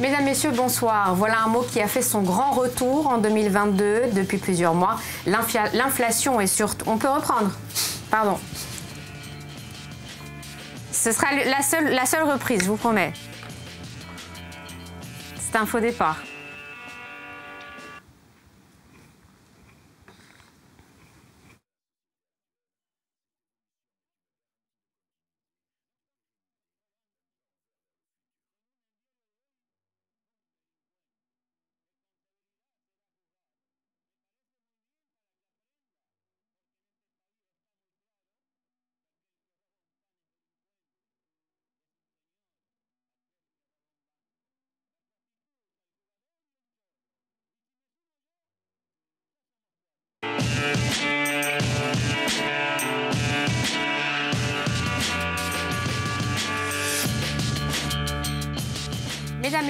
Mesdames, Messieurs, bonsoir. Voilà un mot qui a fait son grand retour en 2022 depuis plusieurs mois. L'inflation est surtout... On peut reprendre Pardon. Ce sera la seule, la seule reprise, je vous promets. C'est un faux départ.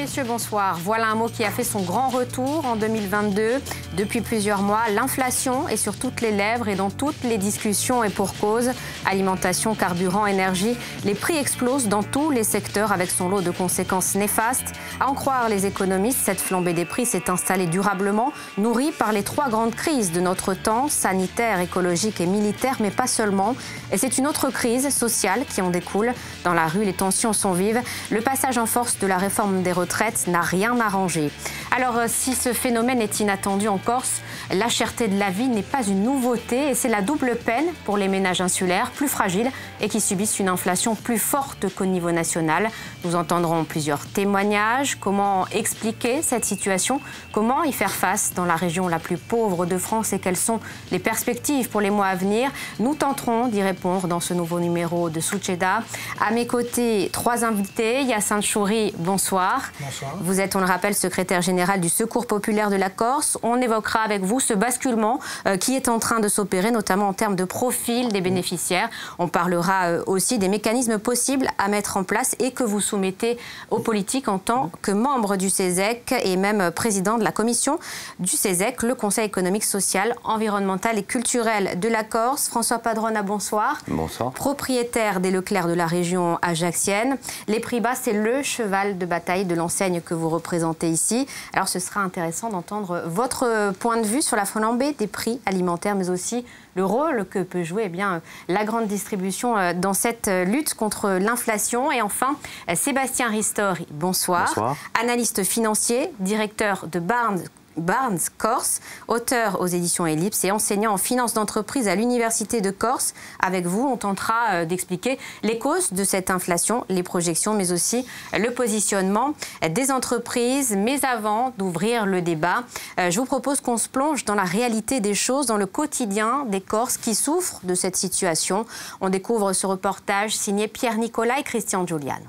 Messieurs, bonsoir. Voilà un mot qui a fait son grand retour en 2022. Depuis plusieurs mois, l'inflation est sur toutes les lèvres et dans toutes les discussions et pour cause. Alimentation, carburant, énergie, les prix explosent dans tous les secteurs avec son lot de conséquences néfastes. À en croire les économistes, cette flambée des prix s'est installée durablement, nourrie par les trois grandes crises de notre temps, sanitaire, écologique et militaire, mais pas seulement. Et c'est une autre crise sociale qui en découle. Dans la rue, les tensions sont vives. Le passage en force de la réforme des retraites n'a rien arrangé. Alors euh, si ce phénomène est inattendu en Corse, la cherté de la vie n'est pas une nouveauté et c'est la double peine pour les ménages insulaires plus fragiles et qui subissent une inflation plus forte qu'au niveau national. Nous entendrons plusieurs témoignages, comment expliquer cette situation, comment y faire face dans la région la plus pauvre de France et quelles sont les perspectives pour les mois à venir? Nous tenterons d'y répondre dans ce nouveau numéro de Soucheda. À mes côtés, trois invités. Yacine Chouri, bonsoir. Bonsoir. Vous êtes, on le rappelle, secrétaire général du Secours populaire de la Corse. On évoquera avec vous ce basculement euh, qui est en train de s'opérer, notamment en termes de profil des bénéficiaires. On parlera euh, aussi des mécanismes possibles à mettre en place et que vous soumettez aux politiques en tant que membre du CESEC et même président de la commission du CESEC, le Conseil économique, social, environnemental et culturel de la Corse. François Padrona, bonsoir. Bonsoir. Propriétaire des Leclerc de la région ajaxienne. Les prix bas, c'est le cheval de bataille de l'enseigne que vous représentez ici. Alors ce sera intéressant d'entendre votre point de vue sur la flambée des prix alimentaires, mais aussi le rôle que peut jouer eh bien, la grande distribution euh, dans cette euh, lutte contre l'inflation. Et enfin, Sébastien Ristori, bonsoir. bonsoir. Analyste financier, directeur de Barnes Barnes Corse, auteur aux éditions Ellipse et enseignant en finance d'entreprise à l'Université de Corse. Avec vous, on tentera euh, d'expliquer les causes de cette inflation, les projections, mais aussi le positionnement des entreprises. Mais avant d'ouvrir le débat, euh, je vous propose qu'on se plonge dans la réalité des choses, dans le quotidien des Corses qui souffrent de cette situation. On découvre ce reportage signé Pierre Nicolas et Christian Julian.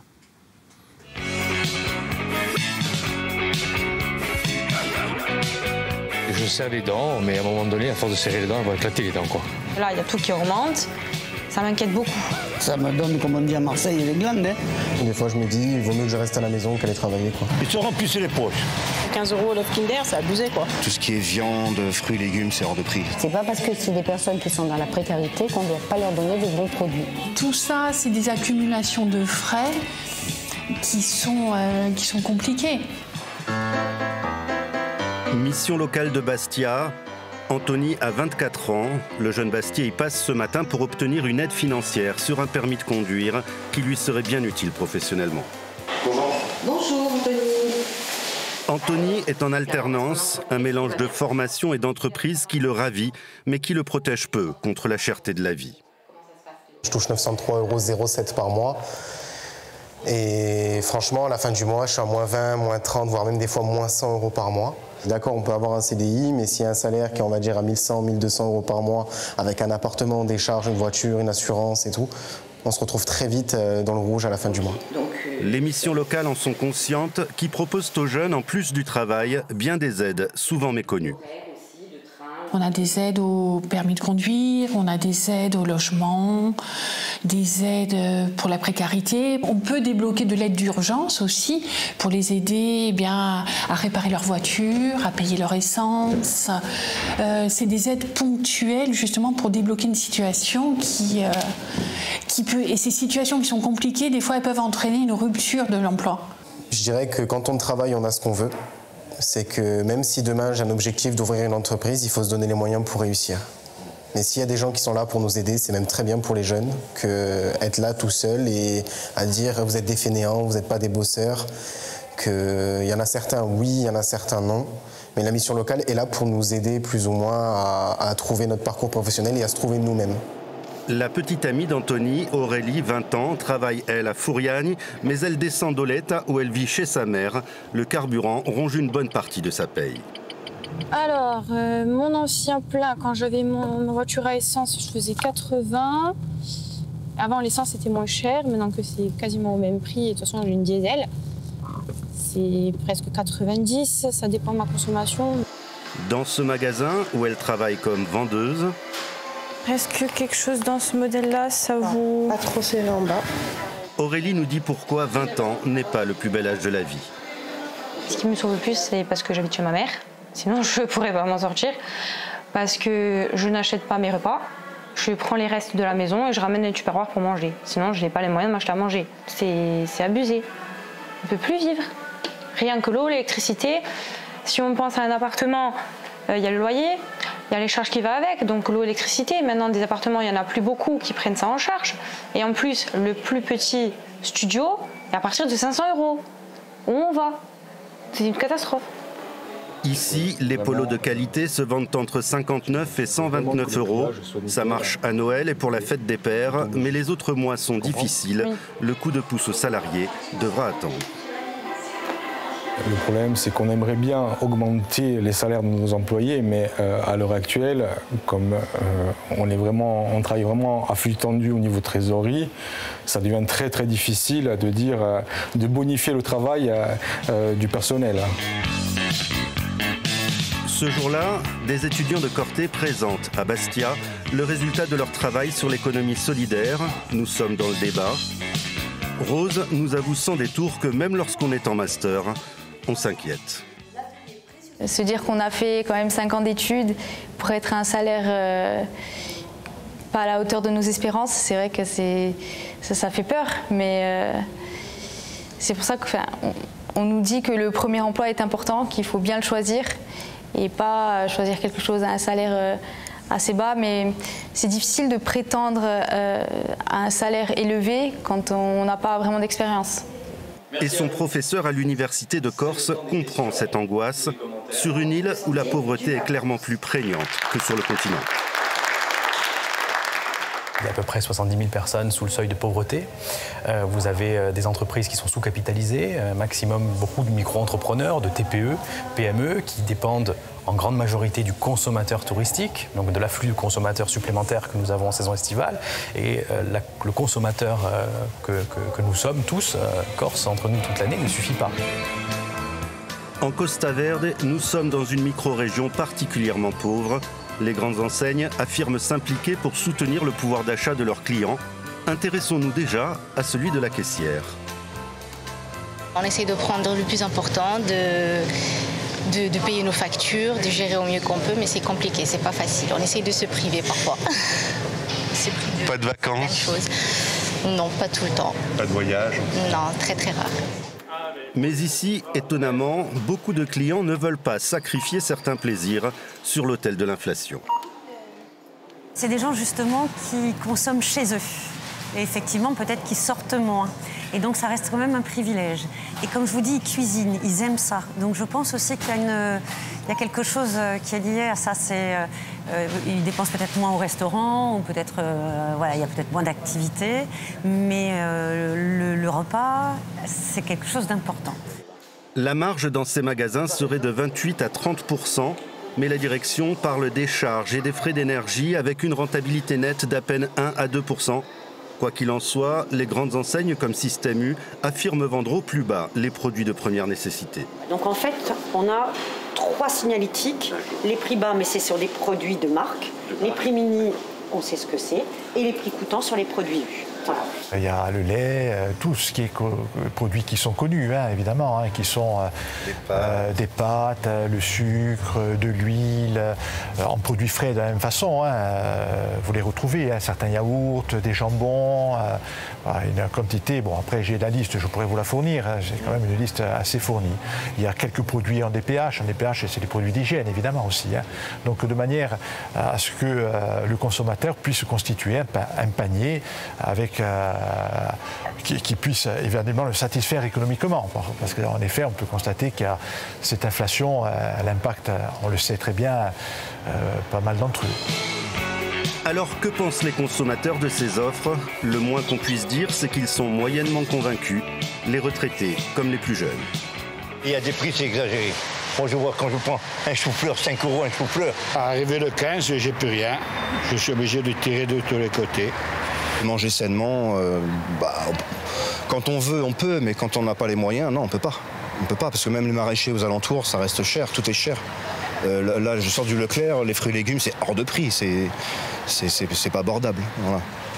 Je serre les dents, mais à un moment donné, à force de serrer les dents, elle va éclater les dents. Quoi. Là, il y a tout qui remonte. Ça m'inquiète beaucoup. Ça me donne, comme on dit à Marseille, les glandes. Hein. Des fois, je me dis, il vaut mieux que je reste à la maison qu'aller travailler. Quoi. Ils se remplissent les poches. 15 euros le Kinder, c'est abusé quoi. Tout ce qui est viande, fruits, légumes, c'est hors de prix. C'est pas parce que c'est des personnes qui sont dans la précarité qu'on ne doit pas leur donner de bons produits. Tout ça, c'est des accumulations de frais qui sont, euh, qui sont compliquées. Mission locale de Bastia. Anthony a 24 ans. Le jeune Bastia y passe ce matin pour obtenir une aide financière sur un permis de conduire qui lui serait bien utile professionnellement. Bonjour. Bonjour Anthony. Anthony est en alternance, un mélange de formation et d'entreprise qui le ravit, mais qui le protège peu contre la cherté de la vie. Je touche 903,07 euros par mois. Et franchement, à la fin du mois, je suis à moins 20, moins 30, voire même des fois moins 100 euros par mois. D'accord, on peut avoir un CDI, mais s'il y a un salaire qui est, on va dire, à 1100, 1200 euros par mois, avec un appartement, des charges, une voiture, une assurance et tout, on se retrouve très vite euh, dans le rouge à la fin du mois. Les missions locales en sont conscientes, qui proposent aux jeunes, en plus du travail, bien des aides, souvent méconnues. On a des aides au permis de conduire, on a des aides au logement, des aides pour la précarité. On peut débloquer de l'aide d'urgence aussi pour les aider eh bien, à réparer leur voiture, à payer leur essence. Euh, c'est des aides ponctuelles justement pour débloquer une situation qui, euh, qui peut... Et ces situations qui sont compliquées, des fois, elles peuvent entraîner une rupture de l'emploi. Je dirais que quand on travaille, on a ce qu'on veut. C'est que même si demain j'ai un objectif d'ouvrir une entreprise, il faut se donner les moyens pour réussir. Mais s'il y a des gens qui sont là pour nous aider, c'est même très bien pour les jeunes que être là tout seul et à dire vous êtes des fainéants, vous n'êtes pas des bosseurs. Il y en a certains oui, il y en a certains non. Mais la mission locale est là pour nous aider plus ou moins à trouver notre parcours professionnel et à se trouver nous-mêmes. La petite amie d'Anthony, Aurélie, 20 ans, travaille elle à Fouriagne, mais elle descend d'Oletta où elle vit chez sa mère. Le carburant ronge une bonne partie de sa paye. Alors, euh, mon ancien plein, quand j'avais mon voiture à essence, je faisais 80. Avant, l'essence était moins cher. Maintenant que c'est quasiment au même prix, et de toute façon, j'ai une diesel. C'est presque 90. Ça dépend de ma consommation. Dans ce magasin où elle travaille comme vendeuse, est-ce que quelque chose dans ce modèle-là, ça vous... Pas trop serré en bas. Aurélie nous dit pourquoi 20 ans n'est pas le plus bel âge de la vie. Ce qui me sauve le plus, c'est parce que j'habite chez ma mère. Sinon, je ne pourrais pas m'en sortir. Parce que je n'achète pas mes repas. Je prends les restes de la maison et je ramène les tupperwares pour manger. Sinon, je n'ai pas les moyens de m'acheter à manger. C'est abusé. On ne peut plus vivre. Rien que l'eau, l'électricité. Si on pense à un appartement, euh, il y a le loyer, il y a les charges qui vont avec, donc l'eau, l'électricité. Maintenant, des appartements, il n'y en a plus beaucoup qui prennent ça en charge. Et en plus, le plus petit studio est à partir de 500 euros. Où on va? C'est une catastrophe. Ici, les polos de qualité se vendent entre 59 et 129 euros. Ça marche à Noël et pour la fête des pères, mais les autres mois sont difficiles. Le coup de pouce aux salariés devra attendre. Le problème, c'est qu'on aimerait bien augmenter les salaires de nos employés, mais euh, à l'heure actuelle, comme euh, on, est vraiment, travaille vraiment à flux tendu au niveau trésorerie, ça devient très très difficile de dire, euh, de bonifier le travail du personnel. Ce jour-là, des étudiants de Corté présentent à Bastia le résultat de leur travail sur l'économie solidaire. Nous sommes dans le débat. Rose nous avoue sans détour que même lorsqu'on est en master, on s'inquiète. Se dire qu'on a fait quand même 5 ans d'études pour être à un salaire euh, pas à la hauteur de nos espérances, c'est vrai que ça, fait peur, mais euh, c'est pour ça qu'on on nous dit que le premier emploi est important, qu'il faut bien le choisir et pas choisir quelque chose à un salaire euh, assez bas, mais c'est difficile de prétendre à un salaire élevé quand on n'a pas vraiment d'expérience. Et son professeur à l'université de Corse comprend cette angoisse sur une île où la pauvreté est clairement plus prégnante que sur le continent. Il y a à peu près 70 000 personnes sous le seuil de pauvreté. Euh, vous avez euh, des entreprises qui sont sous-capitalisées, un maximum beaucoup de micro-entrepreneurs, de TPE, PME, qui dépendent en grande majorité du consommateur touristique, donc de l'afflux de consommateurs supplémentaires que nous avons en saison estivale. Et euh, le consommateur que, que, nous sommes tous, Corse, entre nous toute l'année, ne suffit pas. En Costa Verde, nous sommes dans une micro-région particulièrement pauvre les grandes enseignes affirment s'impliquer pour soutenir le pouvoir d'achat de leurs clients. Intéressons-nous déjà à celui de la caissière. On essaie de prendre le plus important, de, de, payer nos factures, de gérer au mieux qu'on peut, mais c'est compliqué, c'est pas facile. On essaie de se priver parfois. pas de vacances Non, pas tout le temps. Pas de voyage Non, très très rare. Mais ici, étonnamment, beaucoup de clients ne veulent pas sacrifier certains plaisirs sur l'autel de l'inflation. C'est des gens justement qui consomment chez eux. Effectivement, peut-être qu'ils sortent moins. Et donc, ça reste quand même un privilège. Et comme je vous dis, ils cuisinent, ils aiment ça. Donc, je pense aussi qu'il y, a quelque chose euh, qui est lié à ça. Euh, euh, ils dépensent peut-être moins au restaurant, ou peut-être voilà, il y a peut-être moins d'activités, mais le, repas, c'est quelque chose d'important. La marge dans ces magasins serait de 28 à 30% mais la direction parle des charges et des frais d'énergie avec une rentabilité nette d'à peine 1 à 2 Quoi qu'il en soit, les grandes enseignes comme Système U affirment vendre au plus bas les produits de première nécessité. Donc en fait, on a trois signalétiques. Les prix bas, mais c'est sur des produits de marque. Les prix mini, on sait ce que c'est. Et les prix coûtants sur les produits U. Il y a le lait, euh, tout ce qui est produits qui sont connus, hein, évidemment, hein, qui sont des pâtes, le sucre, de l'huile, en produits frais de la même façon. Hein, vous les retrouvez, certains yaourts, des jambons, une quantité. Bon, après, j'ai la liste, je pourrais vous la fournir. j'ai quand même une liste assez fournie. Il y a quelques produits en DPH. En DPH, c'est des produits d'hygiène, évidemment aussi. Donc, de manière à ce que le consommateur puisse constituer un, panier avec, euh, qui, puisse évidemment le satisfaire économiquement. Parce qu'en effet, on peut constater qu'il y a cette inflation, euh, l'impact, on le sait très bien, euh, pas mal d'entre eux. Alors que pensent les consommateurs de ces offres? Le moins qu'on puisse dire, c'est qu'ils sont moyennement convaincus, les retraités comme les plus jeunes. Il y a des prix, c'est exagéré. Moi, je vois quand je prends un chou-fleur, 5 euros un chou-fleur. Arrivé le 15, j'ai plus rien. Je suis obligé de tirer de tous les côtés. Manger sainement, euh, bah, quand on veut, on peut, mais quand on n'a pas les moyens, non, on peut pas. On peut pas, parce que même les maraîchers aux alentours, ça reste cher, tout est cher. Euh, là, je sors du Leclerc, les fruits et légumes, c'est hors de prix, c'est, pas abordable.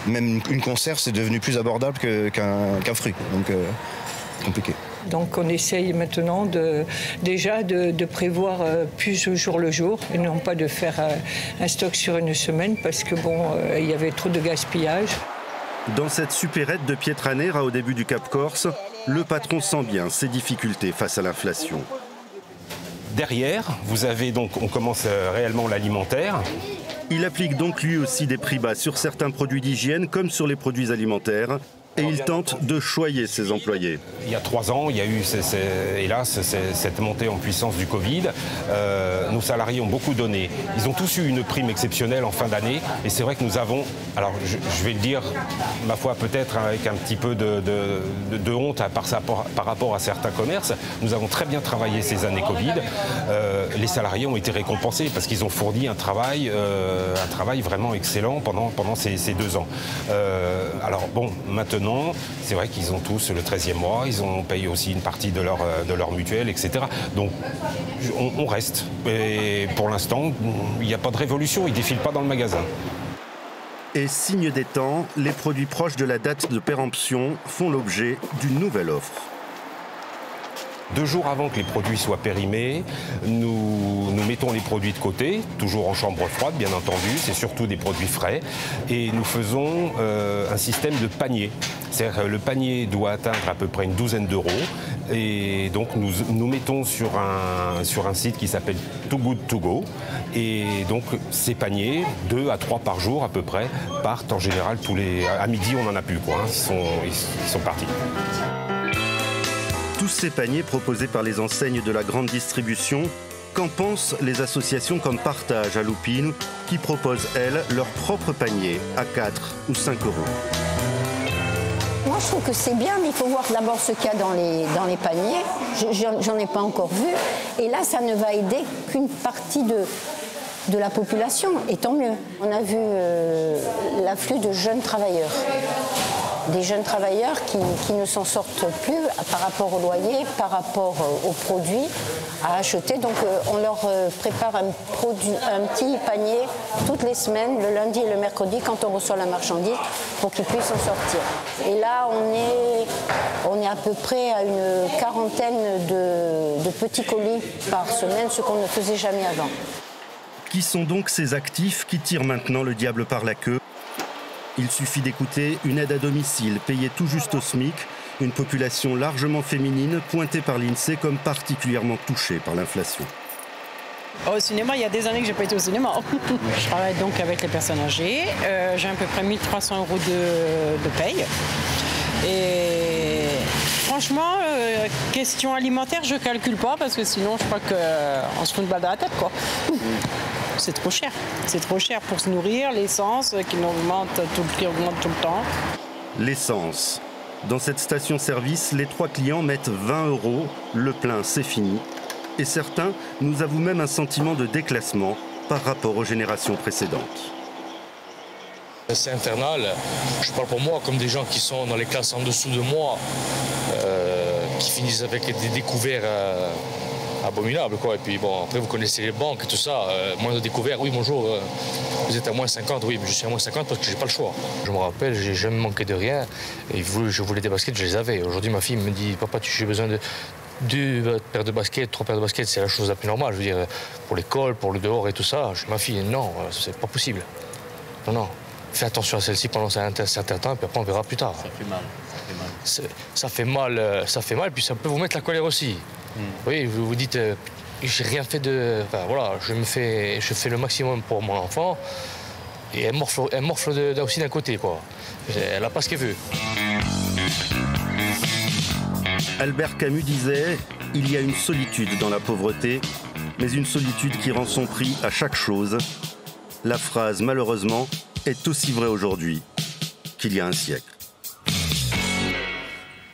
Même une conserve, c'est devenu plus abordable qu'un, fruit, donc euh, compliqué. Donc on essaye maintenant de, déjà de, prévoir euh, plus au jour le jour et non pas de faire euh, un stock sur une semaine parce que bon, il y avait trop de gaspillage. Dans cette supérette de Pietranera au début du Cap Corse, le patron sent bien ses difficultés face à l'inflation. Derrière, vous avez donc, on commence réellement l'alimentaire. Il applique donc lui aussi des prix bas sur certains produits d'hygiène comme sur les produits alimentaires et il tente de choyer ses employés. Il y a trois ans, il y a eu, hélas, cette montée en puissance du Covid. Euh, nos salariés ont beaucoup donné. Ils ont tous eu une prime exceptionnelle en fin d'année. Et c'est vrai que nous avons, alors je, vais le dire, ma foi, peut-être avec un petit peu de, honte par, rapport à certains commerces, nous avons très bien travaillé ces années Covid. Euh, les salariés ont été récompensés parce qu'ils ont fourni un travail, euh, un travail vraiment excellent pendant, ces deux ans. alors bon, maintenant, c'est vrai qu'ils ont tous le 13e mois, ils ont payé aussi une partie de leur, euh, de leur mutuelle, etc. Donc on, reste. Et pour l'instant, il n'y a pas de révolution, ils ne défilent pas dans le magasin. Et signe des temps, les produits proches de la date de péremption font l'objet d'une nouvelle offre. Deux jours avant que les produits soient périmés, nous, mettons les produits de côté, toujours en chambre froide bien entendu, c'est surtout des produits frais, et nous faisons euh, un système de panier. C'est-à-dire le panier doit atteindre à peu près une douzaine d'euros, et donc nous, mettons sur un, sur un site qui s'appelle Too Good To Go, et donc ces paniers, deux à trois par jour à peu près, partent en général tous les... À midi on n'en a plus, quoi, hein. ils sont partis tous ces paniers proposés par les enseignes de la grande distribution, qu'en pensent les associations comme Partage à Loupine, qui proposent, elles, leur propre panier à 4 ou 5 euros? Moi, je trouve que c'est bien, mais il faut voir d'abord ce qu'il y a dans les, paniers. J'en ai pas encore vu. Et là, ça ne va aider qu'une partie de, de la population, et tant mieux. On a vu euh, l'afflux de jeunes travailleurs des jeunes travailleurs qui, ne s'en sortent plus par rapport au loyer, par rapport euh, aux produits à acheter. Donc euh, on leur euh, prépare un, petit panier toutes les semaines, le lundi et le mercredi, quand on reçoit la marchandise, pour qu'ils puissent en sortir. Et là, on est, à peu près à une quarantaine de petits colis par semaine, ce qu'on ne faisait jamais avant. Qui sont donc ces actifs qui tirent maintenant le diable par la queue? Il suffit d'écouter une aide à domicile payée tout juste au SMIC, une population largement féminine pointée par l'INSEE comme particulièrement touchée par l'inflation. Au cinéma, il y a des années que je n'ai pas été au cinéma. je travaille donc avec les personnes âgées. Euh, j'ai à peu près 1300 euros de, paye. Et franchement, euh, question alimentaire, je ne calcule pas parce que sinon, je crois qu'on euh, se fout une balle dans la tête. Quoi c'est trop cher. C'est trop cher pour se nourrir, l'essence qui augmente tout, qui augmente tout le temps. L'essence. Dans cette station-service, les trois clients mettent 20 euros. Le plein, c'est fini. Et certains nous avouent même un sentiment de déclassement par rapport aux générations précédentes. C'est infernal. Je parle pour moi comme des gens qui sont dans les classes en dessous de moi, euh, qui finissent avec des découverts. Euh, abominable. Quoi. Et puis bon, après vous connaissez les banques et tout ça, euh, moins de découvert, oui bonjour, euh, vous êtes à moins 50, oui, mais je suis à moins 50 parce que j'ai pas le choix. Je me rappelle, j'ai jamais manqué de rien, et je voulais des baskets, je les avais. Aujourd'hui ma fille me dit, papa, j'ai besoin de deux paires de baskets, trois paires de baskets, c'est la chose la plus normale. Je veux dire, pour l'école, pour le dehors et tout ça, je ma fille, non, c'est pas possible. Non, non. Fais attention à celle-ci pendant un certain temps, puis après on verra plus tard. Ça fait mal. Ça fait mal, euh, ça fait mal, puis ça peut vous mettre la colère aussi. Hmm. Oui, vous vous dites, euh, j'ai rien fait de. Enfin voilà, je me fais, je fais le maximum pour mon enfant, et elle morfle, elle morfle aussi d'un côté, quoi. Elle n'a pas ce qu'elle veut. Albert Camus disait Il y a une solitude dans la pauvreté, mais une solitude qui rend son prix à chaque chose. La phrase, malheureusement, est aussi vraie aujourd'hui qu'il y a un siècle.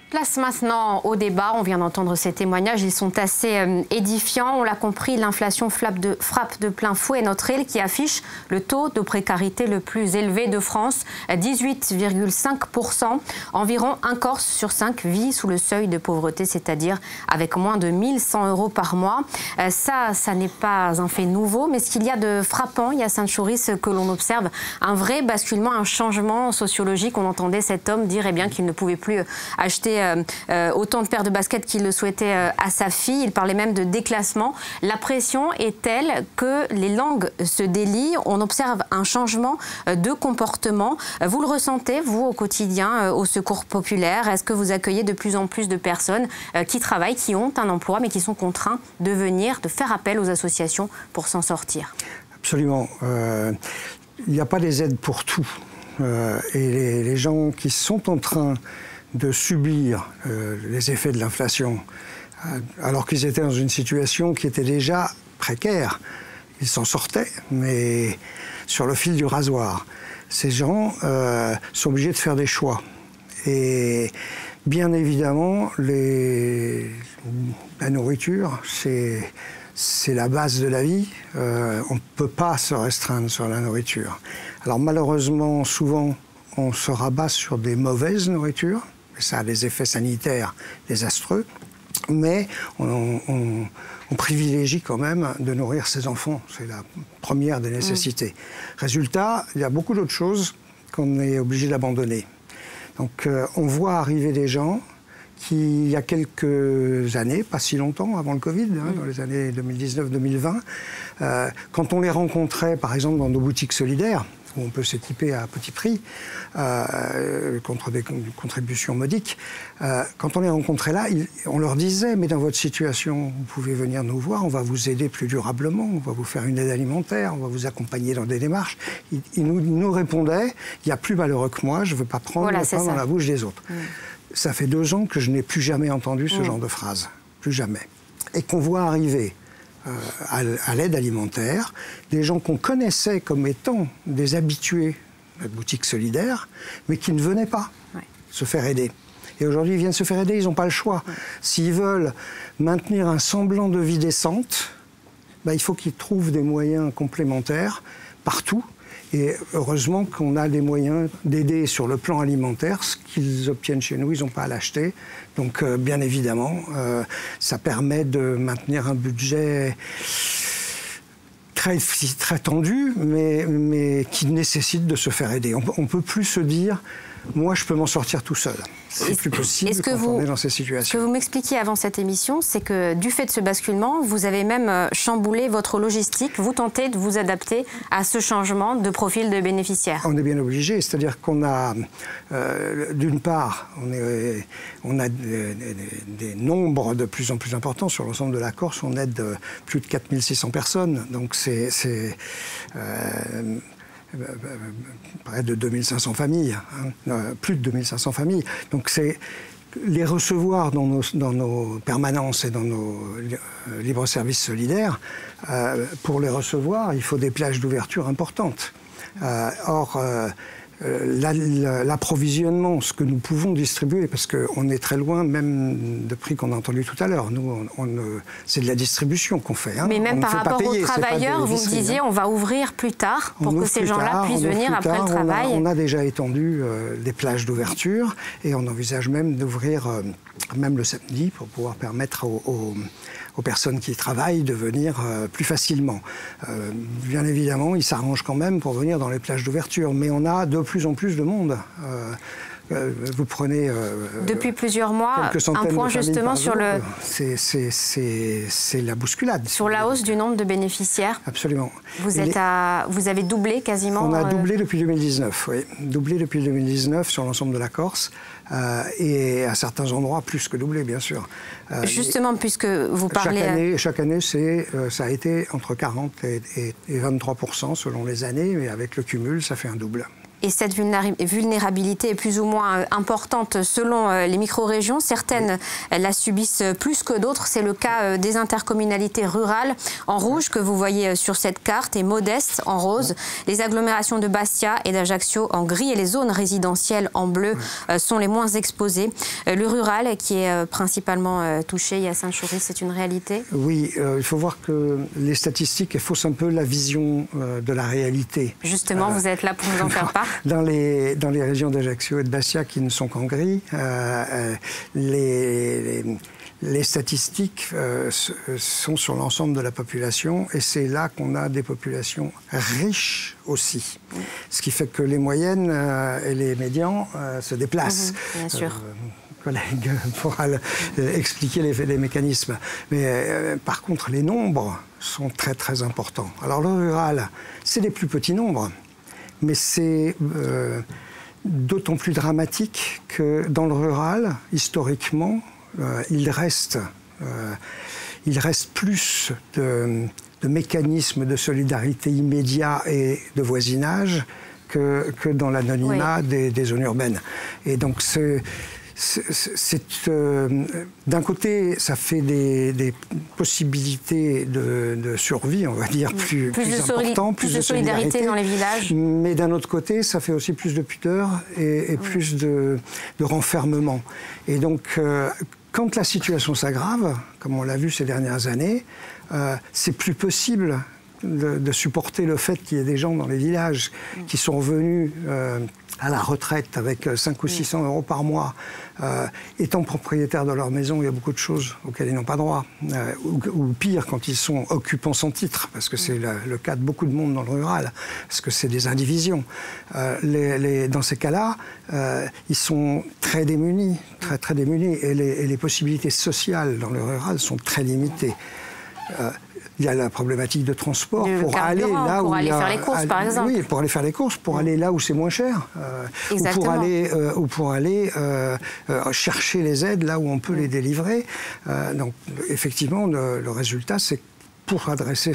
Place maintenant au débat. On vient d'entendre ces témoignages. Ils sont assez euh, édifiants. On l'a compris, l'inflation frappe de, plein fouet notre île qui affiche le taux de précarité le plus élevé de France, 18,5%. Environ un Corse sur cinq vit sous le seuil de pauvreté, c'est-à-dire avec moins de 1100 euros par mois. Euh, ça, ça n'est pas un fait nouveau, mais ce qu'il y a de frappant, il y a Saint-Chouris que l'on observe un vrai basculement, un changement sociologique. On entendait cet homme dire eh bien qu'il ne pouvait plus acheter euh, euh, autant de paires de baskets qu'il le souhaitait euh, à sa fille. Il parlait même de déclassement. La pression est telle que les langues se délient. On observe un changement de comportement. Vous le ressentez, vous, au quotidien, au secours populaire? Est-ce que vous accueillez de plus en plus de personnes qui travaillent, qui ont un emploi, mais qui sont contraints de venir, de faire appel aux associations pour s'en sortir? Absolument. Il n'y a pas des aides pour tout. et les, les, gens qui sont en train de subir euh, les effets de l'inflation, euh, alors qu'ils étaient dans une situation qui était déjà précaire. Ils s'en sortaient, mais sur le fil du rasoir. Ces gens euh, sont obligés de faire des choix. Et bien évidemment, la nourriture, c'est la base de la vie. on ne peut pas se restreindre sur la nourriture. Alors malheureusement, souvent, on se rabat sur des mauvaises nourritures ça a des effets sanitaires désastreux, mais on, privilégie quand même de nourrir ses enfants. C'est la première des nécessités. Mm. Résultat, il y a beaucoup d'autres choses qu'on est obligé d'abandonner. Donc euh, on voit arriver des gens qui, il y a quelques années, pas si longtemps, avant le Covid, hein, mm. dans les années 2019-2020, euh, quand on les rencontrait, par exemple, dans nos boutiques solidaires, où on peut s'équiper à petit prix, euh, contre des contributions modiques. Euh, quand on les rencontrait là, on leur disait, mais dans votre situation, vous pouvez venir nous voir, on va vous aider plus durablement, on va vous faire une aide alimentaire, on va vous accompagner dans des démarches. Ils, nous, répondaient, il y a plus malheureux que moi, je ne veux pas prendre le pain dans la bouche des autres. Mm. Ça fait deux ans que je n'ai plus jamais entendu ce mm. genre de phrase. Plus jamais. Et qu'on voit arriver à, l'aide alimentaire, des gens qu'on connaissait comme étant des habitués de la boutique solidaire, mais qui ne venaient pas se faire aider. Et aujourd'hui, ils viennent se faire aider, ils n'ont pas le choix. S'ils veulent maintenir un semblant de vie décente, bah, il faut qu'ils trouvent des moyens complémentaires partout et heureusement qu'on a des moyens d'aider sur le plan alimentaire. Ce qu'ils obtiennent chez nous, ils n'ont pas à l'acheter. Donc, euh, bien évidemment, euh, ça permet de maintenir un budget très, très tendu, mais, mais qui nécessite de se faire aider. On ne peut plus se dire moi, je peux m'en sortir tout seul. C'est plus possible que quand vous, on est dans ces situations. Ce que vous m'expliquiez avant cette émission, c'est que du fait de ce basculement, vous avez même euh, chamboulé votre logistique. Vous tentez de vous adapter à ce changement de profil de bénéficiaire. On est bien obligé. C'est-à-dire qu'on a, euh, d'une part, on, est, on a des, nombres de plus en plus importants. Sur l'ensemble de la Corse, on aide plus de 4600 personnes. Donc c'est... Euh, euh, près de 2500 familles, hein, plus de 2500 familles. Donc c'est les recevoir dans nos, dans nos, permanences et dans nos euh, libres services solidaires, euh, pour les recevoir, il faut des plages d'ouverture importantes. or, euh, l'approvisionnement, ce que nous pouvons distribuer, parce qu'on est très loin même de prix qu'on a entendu tout à l'heure. Nous, on, c'est de la distribution qu'on fait. Hein. Mais même par rapport aux travailleurs, vous me disiez, hein. on va ouvrir plus tard pour que ces gens-là puissent venir après le travail. On a, déjà étendu euh, des plages d'ouverture et on envisage même d'ouvrir euh, même le samedi pour pouvoir permettre aux aux personnes qui travaillent de venir plus facilement. bien évidemment, ils s'arrangent quand même pour venir dans les plages d'ouverture, mais on a de plus en plus de monde. Euh, vous prenez. Euh, Depuis plusieurs mois, un point justement sur le. C'est la bousculade. Sur la hausse du nombre de bénéficiaires. Absolument. Vous, êtes à, vous avez doublé quasiment On a euh, doublé depuis 2019, oui. Doublé depuis 2019 sur l'ensemble de la Corse. Et à certains endroits, plus que doublé, bien sûr. Justement, puisque vous parlez. Chaque année, chaque année ça a été entre 40 et, et 23 selon les années, mais avec le cumul, ça fait un double. Et cette vulnérabilité est plus ou moins euh, importante selon euh, les micro-régions. Certaines euh, la subissent plus que d'autres. C'est le cas des intercommunalités rurales en rouge que vous voyez sur cette carte et modeste en rose. Les agglomérations de Bastia et d'Ajaccio en gris et les zones résidentielles en bleu sont les moins exposées. Le rural qui est principalement touché, il y a Saint-Chouris, c'est une réalité? Oui, il faut voir que les statistiques faussent un peu la vision de la réalité. Justement, vous êtes là pour nous en faire part dans les, dans les régions d'Ajaccio et de Bastia qui ne sont qu'en gris, euh, euh, les, les, statistiques euh, sont sur l'ensemble de la population et c'est là qu'on a des populations riches aussi. Ce qui fait que les moyennes et les médians se déplacent. Mhm, bien sûr collègue pourra expliquer les, les, mécanismes. Mais par contre, les nombres sont très très importants. Alors le rural, c'est les plus petits nombres mais c'est euh, d'autant plus dramatique que dans le rural, historiquement, euh, il, reste, euh, il reste plus de, mécanismes de solidarité immédiat et de voisinage que, que dans l'anonymat des, des, zones urbaines. Et donc c'est c'est euh, d'un côté, ça fait des, possibilités de, survie, on va dire, plus, plus, de, solidarité, dans les villages. Mais d'un autre côté, ça fait aussi plus de pudeur et, plus de, renfermement. Et donc, euh, quand la situation s'aggrave, comme on l'a vu ces dernières années, euh, c'est plus possible de, supporter le fait qu'il y ait des gens dans les villages qui sont venus à la retraite avec 5 ou 600 euros par mois, euh, étant propriétaires de leur maison, il y a beaucoup de choses auxquelles ils n'ont pas droit. Euh, ou, pire, quand ils sont occupants sans titre, parce que c'est le, cas de beaucoup de monde dans le rural, parce que c'est des indivisions. Euh, les, dans ces cas-là, ils sont très démunis, très, très démunis, et les, et les possibilités sociales dans le rural sont très limitées il y a la problématique de transport pour aller là pour où aller faire les courses, par exemple. Oui, pour aller faire les courses, pour aller là où c'est moins cher, euh, ou pour aller, euh, ou pour aller euh, chercher les aides là où on peut les délivrer. donc, effectivement, le, résultat, c'est pour adresser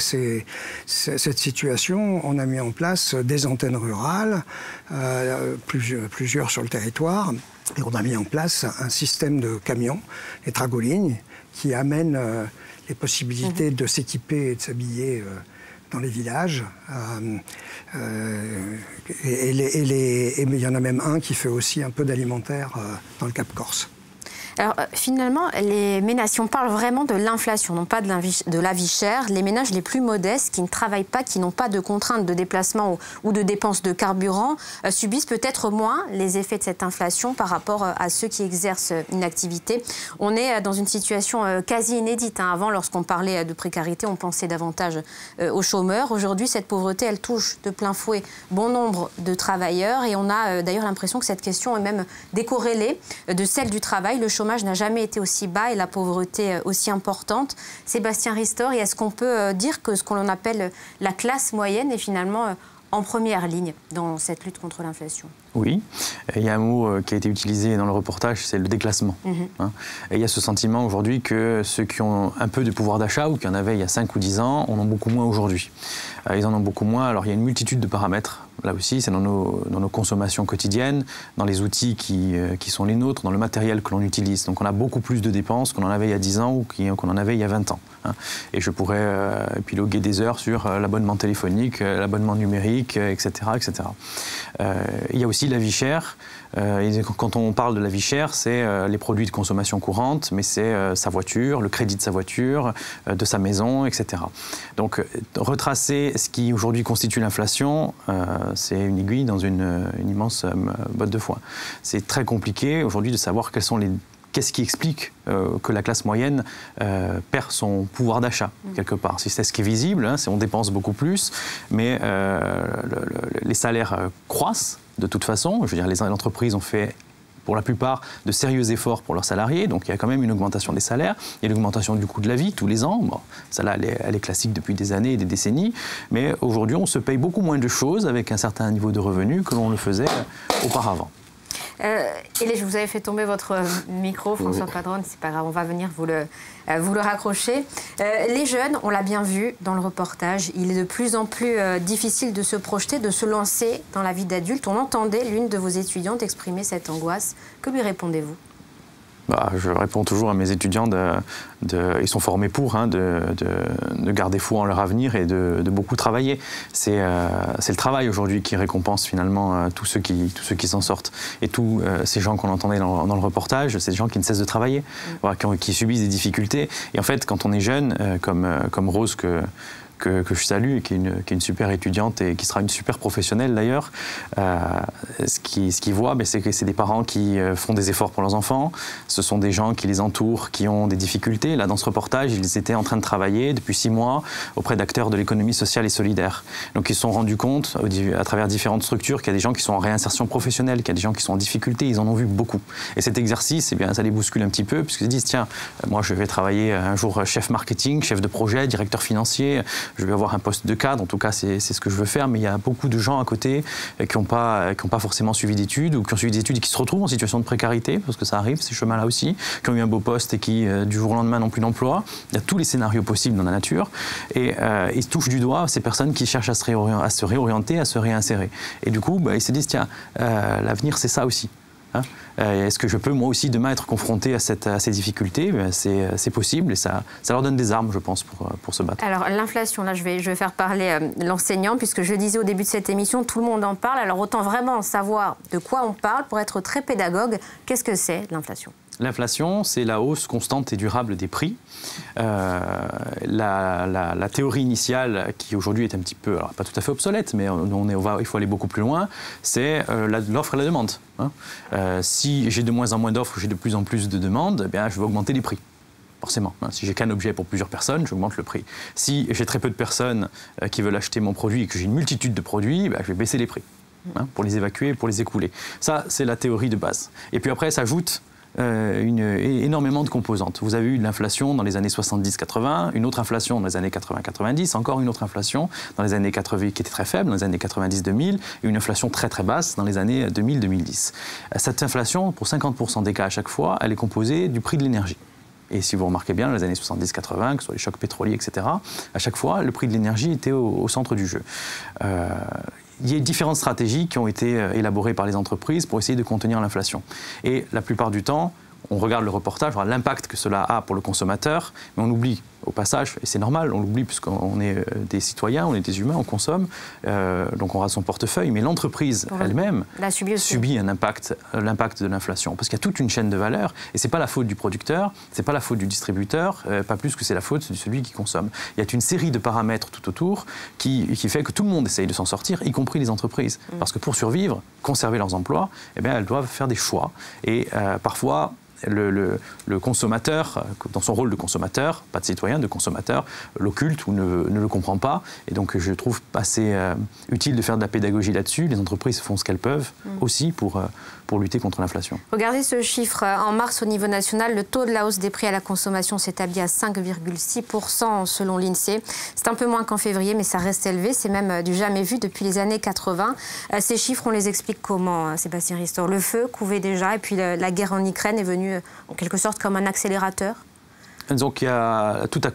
cette situation, on a mis en place des antennes rurales, plusieurs, plusieurs, sur le territoire, et on a mis en place un système de camions, les tragolignes, qui amènent les possibilités mhm. de s'équiper et de s'habiller euh, dans les villages. Euh, euh, et, il y en a même un qui fait aussi un peu d'alimentaire dans le Cap Corse. Alors euh, finalement, les ménages, si on parle vraiment de l'inflation, non pas de, la vie chère, les ménages les plus modestes qui ne travaillent pas, qui n'ont pas de contraintes de déplacement ou, de dépenses de carburant, euh, subissent peut-être moins les effets de cette inflation par rapport euh, à ceux qui exercent une activité. On est dans une situation quasi inédite. Hein. Avant, lorsqu'on parlait de précarité, on pensait davantage aux chômeurs. Aujourd'hui, cette pauvreté, elle touche de plein fouet bon nombre de travailleurs et on a d'ailleurs l'impression que cette question est même décorrélée de celle du travail. Chômage n'a jamais été aussi bas et la pauvreté euh, aussi importante. Sébastien Ristori, est-ce qu'on peut euh, dire que ce qu'on appelle la classe moyenne est finalement euh, en première ligne dans cette lutte contre l'inflation? Oui. Il y a un mot qui a été utilisé dans le reportage, c'est le déclassement. Mhm. Hein. Et il y a ce sentiment aujourd'hui que ceux qui ont un peu de pouvoir d'achat ou qui en avaient il y a 5 ou 10 ans en ont beaucoup moins aujourd'hui. Ils en ont beaucoup moins. Alors il y a une multitude de paramètres là aussi, c'est dans nos, dans nos, consommations quotidiennes, dans les outils qui, euh, qui, sont les nôtres, dans le matériel que l'on utilise. Donc on a beaucoup plus de dépenses qu'on en avait il y a 10 ans ou qu'on en avait il y a 20 ans. Hein. Et je pourrais euh, épiloguer des heures sur euh, l'abonnement téléphonique, l'abonnement numérique, etc. etc. il y a aussi la vie chère. Quand on parle de la vie chère, c'est les produits de consommation courante, mais c'est sa voiture, le crédit de sa voiture, de sa maison, etc. Donc retracer ce qui aujourd'hui constitue l'inflation, c'est une aiguille dans une, immense euh, botte de foin. C'est très compliqué aujourd'hui de savoir quels sont les qu'est-ce qui explique que la classe moyenne perd son pouvoir d'achat, mm. quelque part C'est ce qui est visible, hein, on dépense beaucoup plus, mais les salaires croissent de toute façon. Je veux dire, les entreprises ont fait pour la plupart de sérieux efforts pour leurs salariés. Donc il y a quand même une augmentation des salaires, il y a une augmentation du coût de la vie tous les ans. Bon, ça là, elle est, classique depuis des années et des décennies. Mais aujourd'hui, on se paye beaucoup moins de choses avec un certain niveau de revenus que l'on le faisait auparavant. Euh, et je vous avais fait tomber votre micro, François Padron, c'est pas grave, on va venir vous le, euh, vous le raccrocher. Euh, les jeunes, on l'a bien vu dans le reportage, il est de plus en plus euh, difficile de se projeter, de se lancer dans la vie d'adulte. On entendait l'une de vos étudiantes exprimer cette angoisse. Que lui répondez-vous? Bah, je réponds toujours à mes étudiants, de, ils sont formés pour, hein, de, garder foi en leur avenir et de, beaucoup travailler. Euh, c'est le travail aujourd'hui qui récompense finalement euh, tous ceux qui, tous ceux qui s'en sortent. Et tous euh, ces gens qu'on entendait dans, le reportage, c'est des gens qui ne cessent de travailler, mm. qui, subissent des difficultés. Et en fait, quand on est jeune, comme, comme Rose que que, je salue qui est, une, qui est, une, super étudiante et qui sera une super professionnelle d'ailleurs, euh, ce qu'ils voient, ben, c'est que c'est des parents qui euh, font des efforts pour leurs enfants, ce sont des gens qui les entourent, qui ont des difficultés. Là, dans ce reportage, ils étaient en train de travailler depuis six mois auprès d'acteurs de l'économie sociale et solidaire. Donc ils se sont rendus compte, à travers différentes structures, qu'il y a des gens qui sont en réinsertion professionnelle, qu'il y a des gens qui sont en difficulté, ils en ont vu beaucoup. Et cet exercice, eh ça les bouscule un petit peu, puisqu'ils disent, tiens, moi je vais travailler un jour chef marketing, chef de projet, directeur financier, je vais avoir un poste de cadre, en tout cas c'est ce que je veux faire, mais il y a beaucoup de gens à côté euh, qui n'ont pas, qui pas forcément suivi d'études ou qui ont suivi des études et qui se retrouvent en situation de précarité, parce que ça arrive, ces chemins-là aussi, qui ont eu un beau poste et qui euh, du jour au lendemain n'ont plus d'emploi. Il y a tous les scénarios possibles dans la nature et euh, ils touchent du doigt ces personnes qui cherchent à se, réorienter, à se, réorienter, à se réinsérer. Et du coup, bah, ils se disent, tiens, l'avenir c'est ça aussi. Hein. Euh, est-ce que je peux moi aussi demain être confronté à, ces difficultés? Ben, C'est possible et ça, leur donne des armes, je pense, pour, se battre. Alors l'inflation, là je vais, je vais faire parler euh, l'enseignant, puisque je disais au début de cette émission, tout le monde en parle. Alors autant vraiment savoir de quoi on parle pour être très pédagogue. Qu'est-ce que c'est l'inflation? L'inflation, c'est la hausse constante et durable des prix. Euh, la, théorie initiale, qui aujourd'hui est un petit peu, alors pas tout à fait obsolète, mais on va, il faut aller beaucoup plus loin, c'est euh, l'offre et la demande. Hein. Euh, si j'ai de moins en moins d'offres, j'ai de plus en plus de demandes, eh bien, je vais augmenter les prix forcément. Hein. Si j'ai qu'un objet pour plusieurs personnes, j'augmente le prix. Si j'ai très peu de personnes qui veulent acheter mon produit et que j'ai une multitude de produits, ben, je vais baisser les prix hein, pour les évacuer pour les écouler. Ça, c'est la théorie de base. Et puis après, s'ajoute euh, une, énormément de composantes. Vous avez eu de l'inflation dans les années 70-80, une autre inflation dans les années 80-90, encore une autre inflation dans les années 80 qui était très faible, dans les années 90-2000, et une inflation très très basse dans les années 2000-2010. Cette inflation, pour 50% des cas à chaque fois, elle est composée du prix de l'énergie. Et si vous remarquez bien, dans les années 70-80, que ce soit les chocs pétroliers, etc., à chaque fois, le prix de l'énergie était au, centre du jeu. Euh, il y a différentes stratégies qui ont été euh, élaborées par les entreprises pour essayer de contenir l'inflation. Et la plupart du temps, on regarde le reportage, l'impact que cela a pour le consommateur, mais on oublie au passage, et c'est normal, on l'oublie puisqu'on est euh, des citoyens, on est des humains, on consomme, euh, donc on a son portefeuille, mais l'entreprise elle-même subit un impact, euh, l'impact de l'inflation, parce qu'il y a toute une chaîne de valeur, et c'est pas la faute du producteur, c'est pas la faute du distributeur, pas plus que c'est la faute de celui qui consomme. Il y a une série de paramètres tout autour qui, qui fait que tout le monde essaye de s'en sortir, y compris les entreprises, mm. parce que pour survivre, conserver leurs emplois, eh bien, elles doivent faire des choix, et parfois le, consommateur, dans son rôle de consommateur, pas de citoyen, de consommateur, l'occulte ou ne, le comprend pas. Et donc je trouve assez euh, utile de faire de la pédagogie là-dessus. Les entreprises font ce qu'elles peuvent mm. aussi pour, euh, pour lutter contre l'inflation. Regardez ce chiffre. En mars, au niveau national, le taux de la hausse des prix à la consommation s'établit à 5,6% selon l'INSEE. C'est un peu moins qu'en février, mais ça reste élevé. C'est même euh, du jamais vu depuis les années 80. Ces chiffres, on les explique comment, Sébastien Ristor? Le feu couvait déjà, et puis la guerre en Ukraine est venue euh, en quelque sorte comme un accélérateur Donc il y a, tout a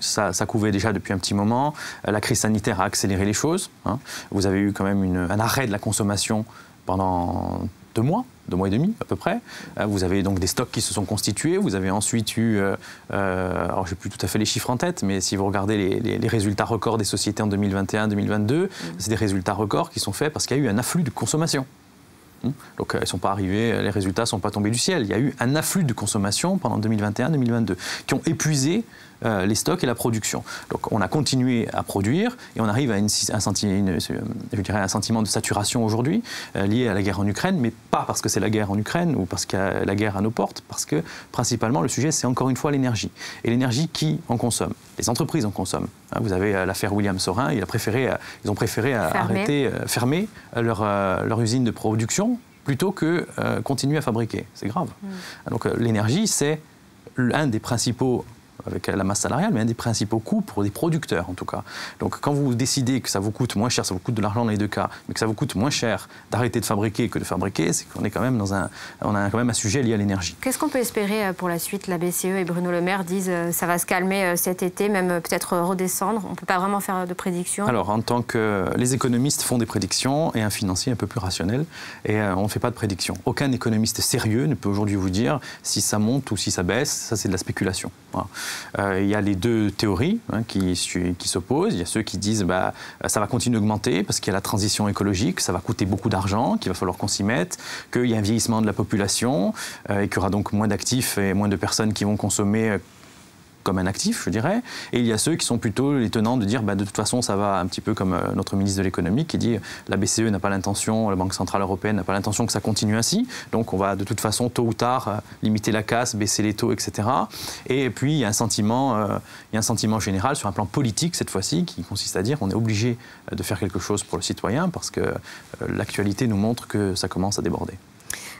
ça, ça, couvait déjà depuis un petit moment. Euh, la crise sanitaire a accéléré les choses. Hein. Vous avez eu quand même un arrêt de la consommation pendant deux mois, deux mois et demi à peu près. Euh, vous avez donc des stocks qui se sont constitués. Vous avez ensuite eu, alors je n'ai plus tout à fait les chiffres en tête, mais si vous regardez les, les résultats records des sociétés en 2021-2022, mmh. c'est des résultats records qui sont faits parce qu'il y a eu un afflux de consommation. Hmm? Donc elles sont pas arrivées, les résultats ne sont pas tombés du ciel. Il y a eu un afflux de consommation pendant 2021-2022 qui ont épuisé euh, les stocks et la production. Donc on a continué à produire et on arrive à un, sentiment de saturation aujourd'hui euh, lié à la guerre en Ukraine, mais pas parce que c'est la guerre en Ukraine ou parce qu'il y a la guerre à nos portes, parce que principalement le sujet c'est encore une fois l'énergie. Et l'énergie qui en consomme Les entreprises en consomment. Hein, vous avez l'affaire William Sorin, il a préféré, ils ont préféré arrêter, fermer leur, leur usine de production plutôt que euh, continuer à fabriquer. C'est grave. Mm. Donc euh, l'énergie, c'est l'un des principaux avec la masse salariale, mais un des principaux coûts pour des producteurs en tout cas. Donc quand vous décidez que ça vous coûte moins cher, ça vous coûte de l'argent dans les deux cas, mais que ça vous coûte moins cher d'arrêter de fabriquer que de fabriquer, c'est qu'on est quand même dans un, on a quand même un sujet lié à l'énergie. Qu'est-ce qu'on peut espérer euh, pour la suite? La BCE et Bruno Le Maire disent que ça va se calmer cet été, même peut-être redescendre. On ne peut pas vraiment faire de prédictions. Alors en tant que les économistes font des prédictions et un financier un peu plus rationnel, et euh, on ne fait pas de prédictions. Aucun économiste sérieux ne peut aujourd'hui vous dire si ça monte ou si ça baisse. Ça c'est de la spéculation. Euh, il y a les deux théories hein, qui, qui s'opposent. Il y a ceux qui disent bah, ça va continuer d'augmenter parce qu'il y a la transition écologique, ça va coûter beaucoup d'argent, qu'il va falloir qu'on s'y mette, qu'il y a un vieillissement de la population euh, et qu'il y aura donc moins d'actifs et moins de personnes qui vont consommer comme un actif, je dirais. Et il y a ceux qui sont plutôt les tenants de dire, bah, de toute façon, ça va un petit peu comme euh, notre ministre de l'économie qui dit, la BCE n'a pas l'intention, la Banque centrale européenne n'a pas l'intention que ça continue ainsi. Donc, on va de toute façon, tôt ou tard, euh, limiter la casse, baisser les taux, etc. Et puis, il y a un sentiment, euh, il y a un sentiment général sur un plan politique cette fois-ci qui consiste à dire, qu'on est obligé de faire quelque chose pour le citoyen parce que l'actualité nous montre que ça commence à déborder.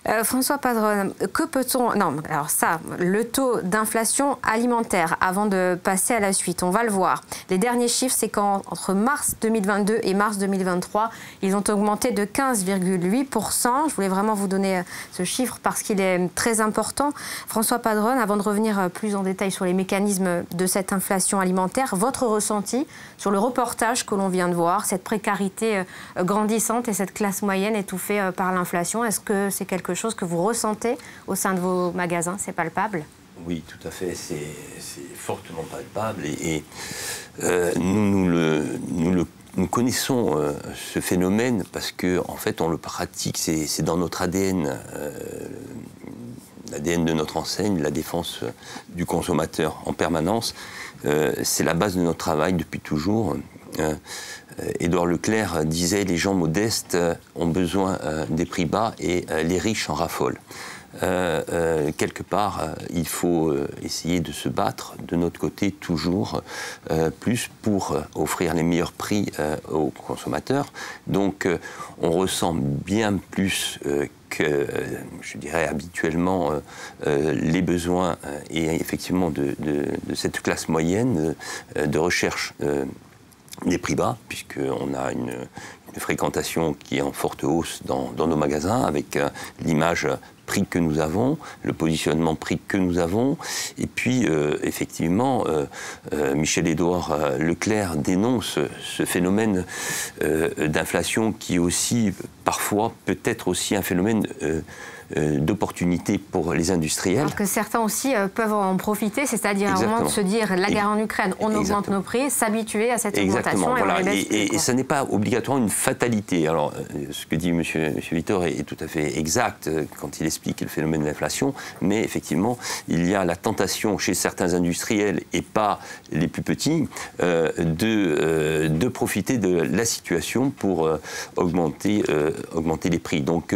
Euh, François Padron, que peut-on... Non, alors ça, le taux d'inflation alimentaire, avant de passer à la suite, on va le voir. Les derniers chiffres, c'est qu'entre mars 2022 et mars 2023, ils ont augmenté de 15,8%. Je voulais vraiment vous donner euh, ce chiffre parce qu'il est très important. François Padron, avant de revenir euh, plus en détail sur les mécanismes de cette inflation alimentaire, votre ressenti sur le reportage que l'on vient de voir, cette précarité grandissante et cette classe moyenne étouffée par l'inflation, est-ce que c'est quelque chose que vous ressentez au sein de vos magasins C'est palpable? Oui, tout à fait. C'est fortement palpable. Et, euh, nous, le, nous, connaissons euh, ce phénomène parce qu'en en fait, on le pratique. C'est dans notre ADN. Euh, L'ADN de notre enseigne, la défense du consommateur en permanence, c'est la base de notre travail depuis toujours. Euh, Édouard Leclerc disait les gens modestes ont besoin euh, des prix bas et euh, les riches en raffolent. quelque part, il faut essayer de se battre de notre côté toujours plus pour offrir les meilleurs prix aux consommateurs. Donc, on ressent bien plus que, je dirais, habituellement les besoins et effectivement de, cette classe moyenne de recherche des prix bas, puisqu'on a une, fréquentation qui est en forte hausse dans, nos magasins, avec euh, l'image prix que nous avons, le positionnement prix que nous avons. Et puis, euh, effectivement, euh, Michel-Édouard Leclerc dénonce ce phénomène d'inflation qui aussi, parfois, peut être aussi un phénomène euh, d'opportunités pour les industriels. Alors que certains aussi euh, peuvent en profiter, c'est-à-dire au moment de se dire la guerre en Ukraine, on augmente nos prix, s'habituer à cette augmentation et, voilà. et, et, ça n'est pas obligatoirement une fatalité. Alors, euh, ce que dit M. Monsieur, Victor est, tout à fait exact quand il explique le phénomène de l'inflation, mais effectivement, il y a la tentation chez certains industriels et pas les plus petits de, de profiter de la situation pour augmenter, augmenter les prix. Donc,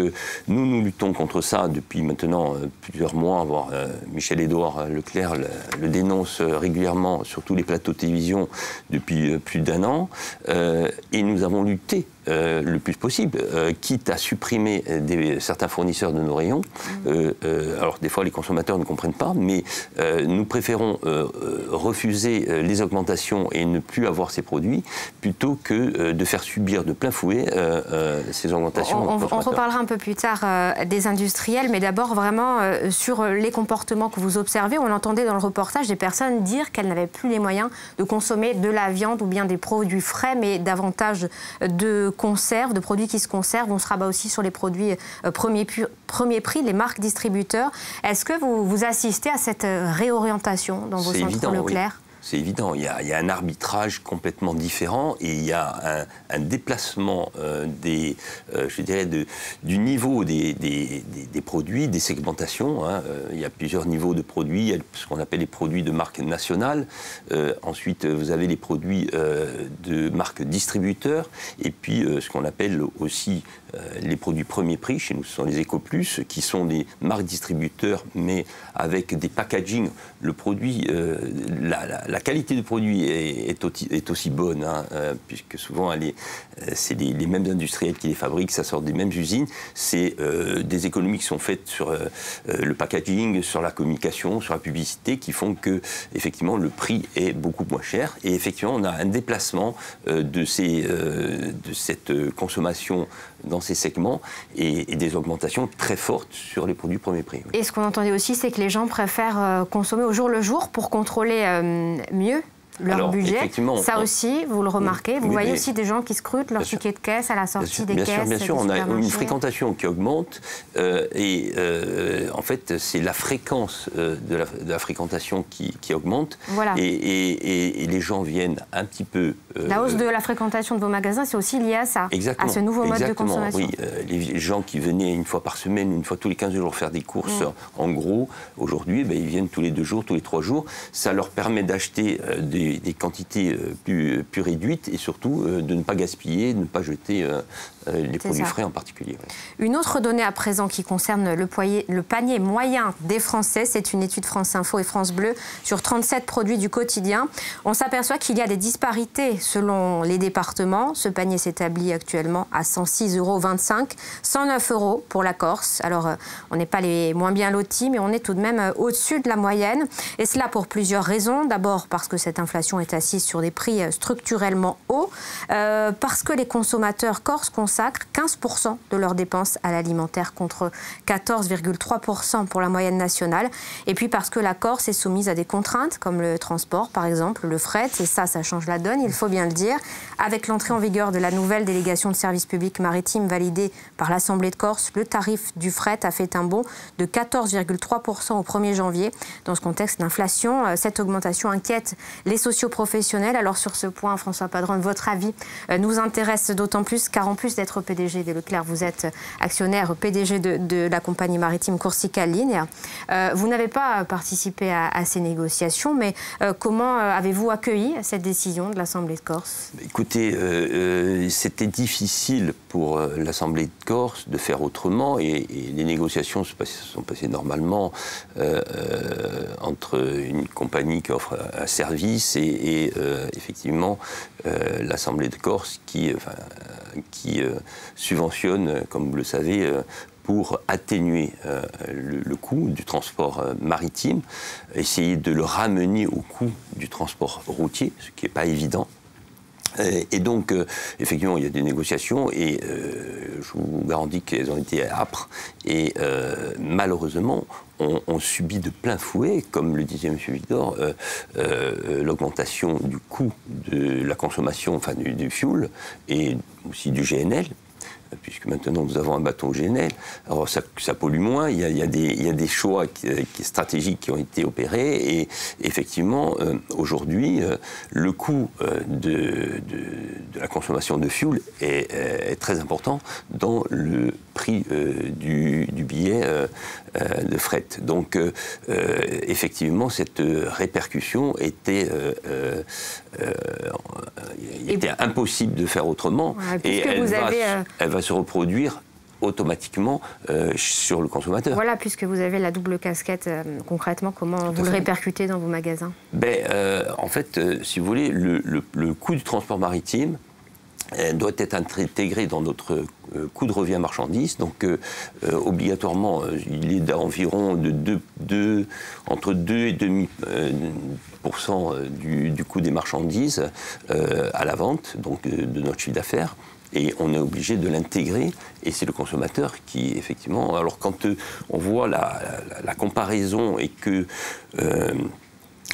nous, nous luttons contre ça depuis maintenant euh, plusieurs mois, voire euh, Michel-Édouard euh, Leclerc le, dénonce régulièrement sur tous les plateaux de télévision depuis plus d'un an. et nous avons lutté euh, le plus possible, euh, quitte à supprimer des, certains fournisseurs de nos rayons. Mmh. Euh, alors des fois les consommateurs ne comprennent pas, mais nous préférons refuser les augmentations et ne plus avoir ces produits plutôt que de faire subir de plein fouet ces augmentations. On, on, reparlera un peu plus tard des industriels, mais d'abord vraiment sur les comportements que vous observez. On entendait dans le reportage des personnes dire qu'elles n'avaient plus les moyens de consommer de la viande ou bien des produits frais, mais davantage de conserve, de produits qui se conservent. On se rabat aussi sur les produits euh, premier, premier prix, les marques distributeurs. Est-ce que vous, vous assistez à cette euh, réorientation dans vos centres Leclerc? C'est évident. Il y, a, un arbitrage complètement différent et il y a un, déplacement euh, des, euh, je dirais du niveau des, produits, des segmentations. Hein. Euh, il y a plusieurs niveaux de produits. Il y a ce qu'on appelle les produits de marque nationale. ensuite, vous avez les produits de marque distributeur et puis ce qu'on appelle aussi les produits premier prix. Chez nous, ce sont les EcoPlus qui sont des marques distributeurs mais avec des packaging. Le produit, la, la qualité du produit est, aussi, bonne, hein, euh, puisque souvent euh, c'est les, mêmes industriels qui les fabriquent, ça sort des mêmes usines. C'est euh, des économies qui sont faites sur le packaging, sur la communication, sur la publicité, qui font que effectivement le prix est beaucoup moins cher. Et effectivement, on a un déplacement de cette consommation dans ces segments et, des augmentations très fortes sur les produits premier prix. Et ce qu'on entendait aussi, c'est que les gens préfèrent consommer au jour le jour pour contrôler mieux leur budget. Ça aussi, vous le remarquez. Vous voyez aussi des gens qui scrutent leur ticket de caisse à la sortie des bien caisses. Sûr, bien sûr, on a une fréquentation qui augmente euh, et euh, en fait, c'est la fréquence euh, de, la, fréquentation qui, augmente. Voilà. Et, les gens viennent un petit peu. la hausse de la fréquentation de vos magasins, c'est aussi lié à ça, exactement, à ce nouveau mode de consommation. Oui, les gens qui venaient une fois par semaine, une fois tous les 15 jours faire des courses, mm. en gros, aujourd'hui, ben, ils viennent tous les deux jours, tous les trois jours. Ça leur permet d'acheter des des, quantités euh, plus, plus, réduites et surtout euh, de ne pas gaspiller, de ne pas jeter euh, les produits frais en particulier. Une autre donnée à présent qui concerne le, le panier moyen des Français, c'est une étude France Info et France Bleu sur 37 produits du quotidien. On s'aperçoit qu'il y a des disparités selon les départements. Ce panier s'établit actuellement à 106,25 euros, 109 euros pour la Corse. Alors, on n'est pas les moins bien lotis, mais on est tout de même au-dessus de la moyenne. Et cela pour plusieurs raisons. D'abord parce que cette inflation est assise sur des prix euh, structurellement hauts, euh, parce que les consommateurs corses consacrent 15% de leurs dépenses à l'alimentaire contre 14,3% pour la moyenne nationale, et puis parce que la Corse est soumise à des contraintes comme le transport par exemple, le fret, et ça, ça change la donne, il faut bien le dire. Avec l'entrée en vigueur de la nouvelle délégation de services publics maritimes validée par l'Assemblée de Corse, le tarif du fret a fait un bond de 14,3% au 1er janvier. Dans ce contexte d'inflation, euh, cette augmentation inquiète les sociaux professionnels. Alors sur ce point, François Padron, votre avis euh, nous intéresse d'autant plus car en plus d'être PDG de Leclerc, vous êtes actionnaire PDG de, la compagnie maritime Corsica Ligne. Euh, vous n'avez pas participé à, ces négociations, mais euh, comment avez-vous accueilli cette décision de l'Assemblée de Corse? Écoutez, c'était difficile pour l'Assemblée de Corse de faire autrement et, les négociations se, sont passées normalement entre une compagnie qui offre un service et, et euh, effectivement euh, l'Assemblée de Corse qui, qui euh, subventionne, comme vous le savez, pour atténuer le, coût du transport maritime, essayer de le ramener au coût du transport routier, ce qui n'est pas évident. Et donc, effectivement, il y a des négociations et je vous garantis qu'elles ont été âpres. Et malheureusement, on, subit de plein fouet, comme le disait M. Euh, euh, l'augmentation du coût de la consommation, enfin du, du fuel et aussi du GNL, puisque maintenant nous avons un bateau GNL. Alors ça, pollue moins, il y a, des, choix stratégiques qui ont été opérés, et effectivement, euh, aujourd'hui, euh, le coût euh, de, la consommation de fuel est, très important dans le prix du, billet de fret. Donc, effectivement, cette répercussion était, était impossible de faire autrement, et elle va se reproduire automatiquement euh, sur le consommateur. Voilà, puisque vous avez la double casquette, euh, concrètement, comment vous le répercutez dans vos magasins? Ben, euh, En fait, si vous voulez, le, coût du transport maritime doit être intégré dans notre coût de revient marchandise. Donc, obligatoirement, il est d'environ de, de, entre 2 et 2,5% du, coût des marchandises à la vente, donc de notre chiffre d'affaires et on est obligé de l'intégrer. Et c'est le consommateur qui, effectivement, alors quand euh, on voit la, comparaison et que euh,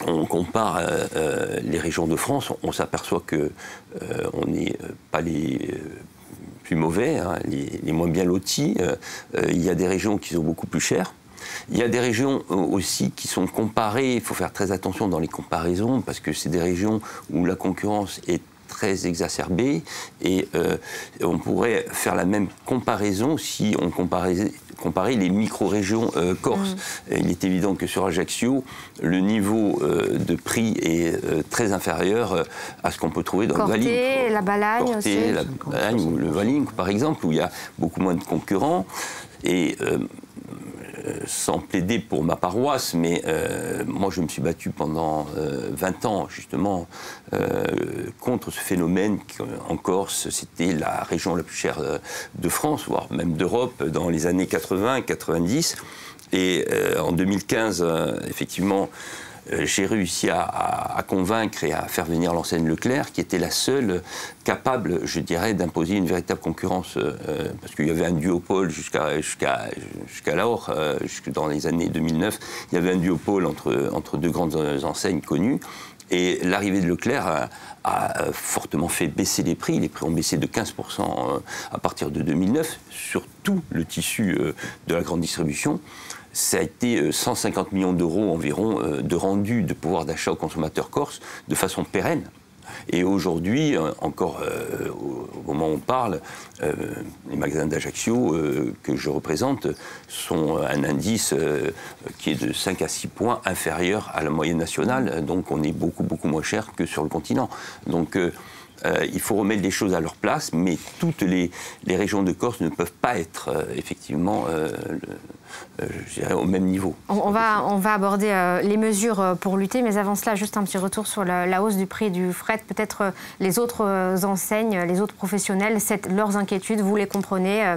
on compare euh, les régions de France, on, s'aperçoit que on n'est pas les plus mauvais, hein, les, les, moins bien lotis. il y a des régions qui sont beaucoup plus chères. Il y a des régions euh, aussi qui sont comparées, il faut faire très attention dans les comparaisons, parce que c'est des régions où la concurrence est très exacerbée et euh, on pourrait faire la même comparaison si on comparait, comparait les micro-régions euh, corses. Mm. Il est évident que sur Ajaccio, le niveau euh, de prix est euh, très inférieur à ce qu'on peut trouver dans Corté, le la Balagne Corté, aussi. la Balagne ou le Valinque, par exemple, où il y a beaucoup moins de concurrents. Et sans plaider pour ma paroisse, mais euh, moi je me suis battu pendant euh, 20 ans justement euh, contre ce phénomène euh, en Corse, c'était la région la plus chère euh, de France, voire même d'Europe dans les années 80-90. Et euh, en 2015, euh, effectivement, euh, j'ai réussi à, convaincre et à faire venir l'enseigne Leclerc, qui était la seule capable, je dirais, d'imposer une véritable concurrence, euh, euh, parce qu'il y avait un duopole jusqu'à euh, jusque dans les années 2009, il y avait un duopole entre, deux grandes euh, enseignes connues. Et l'arrivée de Leclerc a, euh, fortement fait baisser les prix. Les prix ont baissé de 15% euh, à partir de 2009 sur tout le tissu euh, de la grande distribution. Ça a été euh, 150 millions d'euros environ euh, de rendu de pouvoir d'achat aux consommateurs corses de façon pérenne. Et aujourd'hui, euh, encore euh, au, moment où on parle, euh, les magasins d'Ajaccio euh, que je représente sont un indice euh, qui est de 5 à 6 points inférieur à la moyenne nationale. Donc on est beaucoup, beaucoup moins cher que sur le continent. Donc euh, il faut remettre les choses à leur place, mais toutes les, les régions de Corse ne peuvent pas être euh, effectivement euh, le- je dirais, au même niveau. On, on va, on va aborder les mesures pour lutter, mais avant cela, juste un petit retour sur la, la hausse du prix du fret. Peut-être les autres enseignes, les autres professionnels, c'est leurs inquiétudes, vous les comprenez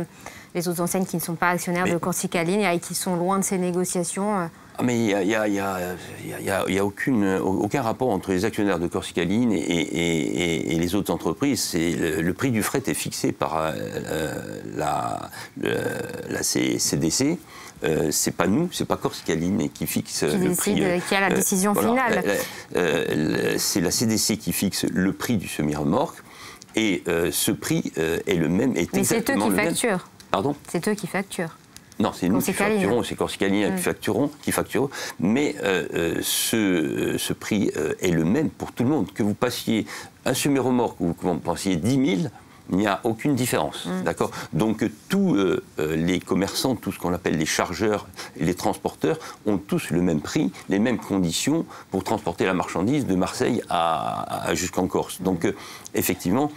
Les autres enseignes qui ne sont pas actionnaires de Corsica Ligne et qui sont loin de ces négociations. Euh, Ah, mais il n'y a, y a- y y aucune, aucun rapport entre les actionnaires de Corsica Line et, et- et- et les autres entreprises. Le, le prix du fret est fixé par euh, euh, la, le- la C- CDC. Euh, c'est pas nous, c'est pas Corsica Line qui fixe Qui le décide, prix. euh, qui a la décision finale. Euh, c'est la CDC qui fixe le prix du semi-remorque. Et euh, ce prix euh, est le même, est Mais c'est eux qui facturent. Pardon? C'est eux qui facturent. Non, c'est nous qui facturons, c'est Corsica Line Mm. qui facturons, qui facturons. Mais euh, euh, ce, euh, ce prix est le même pour tout le monde. Que vous passiez un semi-remorque ou que vous pensiez 10 000, il n'y a aucune différence. Mm. D'accord? Donc tous euh, les commerçants, tout ce qu'on appelle les chargeurs et les transporteurs, ont tous le même prix, les mêmes conditions pour transporter la marchandise de Marseille à, à- jusqu'en Corse. Donc euh, effectivement,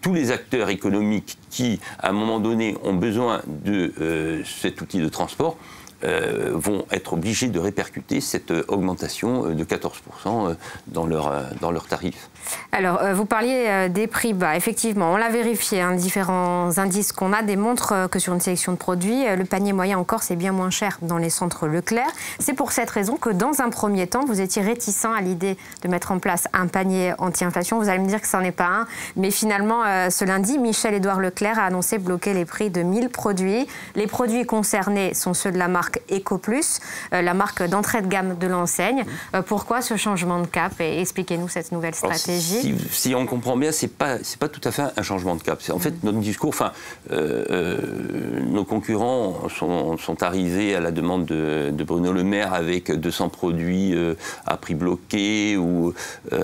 tous les acteurs économiques qui, à un moment donné, ont besoin de euh, cet outil de transport euh, vont être obligés de répercuter cette euh, augmentation de 14% euh, dans leurs euh, dans leurs tarifs. Alors, euh, vous parliez euh, des prix bas. Effectivement, on l'a vérifié. hein, différents indices qu'on a démontrent euh, que sur une sélection de produits, le panier moyen en Corse est bien moins cher dans les centres Leclerc. C'est pour cette raison que, dans un premier temps, vous étiez réticent à l'idée de mettre en place un panier anti-inflation. Vous allez me dire que ce n'en est pas un. Mais finalement, ce lundi, Michel-Édouard Leclerc a annoncé bloquer les prix de 1000 produits. Les produits concernés sont ceux de la marque EcoPlus, la marque d'entrée de gamme de l'enseigne. Pourquoi ce changement de cap? Et expliquez-nous cette nouvelle Alors, stratégie. si, si on comprend bien, c'est pas c'est pas tout à fait un changement de cap. En fait notre discours. Enfin, euh, euh, nos concurrents sont, sont arrivés à la demande de, de Bruno Le Maire avec 200 produits euh, à prix bloqué ou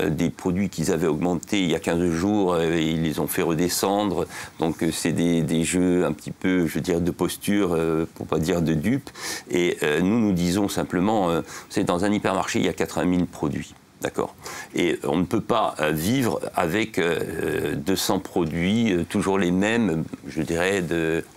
des produits qu'ils avaient augmentés il y a 15 jours et ils les ont fait redescendre. Donc c'est des, des jeux un petit peu, je dirais, de posture, pour pas dire de dupe. Et nous nous disons simplement, c'est dans un hypermarché il y a 80 000 produits. D'accord Et on ne peut pas euh, vivre avec euh, 200 produits, euh, toujours les mêmes, je dirais,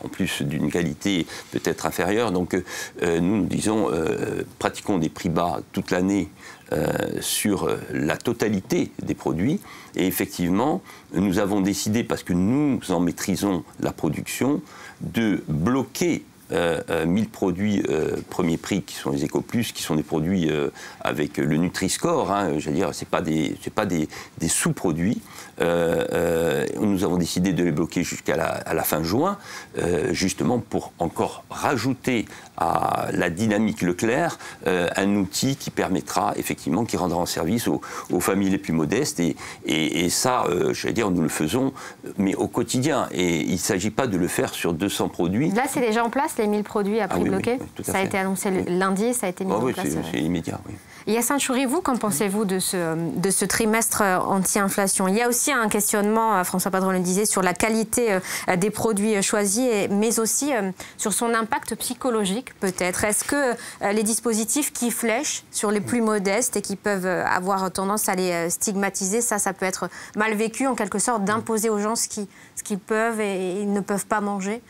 en plus d'une qualité peut-être inférieure. Donc euh, nous, nous disons, euh, pratiquons des prix bas toute l'année euh, sur euh, la totalité des produits. Et effectivement, nous avons décidé, parce que nous en maîtrisons la production, de bloquer euh, euh, 1000 produits euh, premier prix qui sont les EcoPlus, qui sont des produits euh, avec le Nutri-Score. Hein, J'allais dire, c'est pas des, pas des sous-produits. Euh, euh, nous avons décidé de les bloquer jusqu'à la, fin juin, euh, justement pour encore rajouter à la dynamique Leclerc euh, un outil qui permettra effectivement, qui rendra en service aux, aux familles les plus modestes. Et, et, et ça, euh, j'allais dire, nous le faisons, mais au quotidien. Et il ne s'agit pas de le faire sur 200 produits. Là, c'est déjà en place les 1000 produits à prix Ah oui, oui, bloqué oui, tout à Ça a été annoncé lundi, ça a été mis Ah en oui, place. euh, c'est immédiat, oui. Yacine Choury, vous, qu'en pensez-vous de ce, de ce trimestre euh, anti-inflation? Il y a aussi un questionnement, euh, François Padron le disait, sur la qualité euh, des produits choisis, mais aussi sur son impact psychologique, peut-être. Est-ce que les dispositifs qui flèchent sur les plus modestes et qui peuvent avoir tendance à les stigmatiser, ça, ça peut être mal vécu, en quelque sorte, d'imposer aux gens ce qu'ils ce qu'ils peuvent et, et ne peuvent pas manger?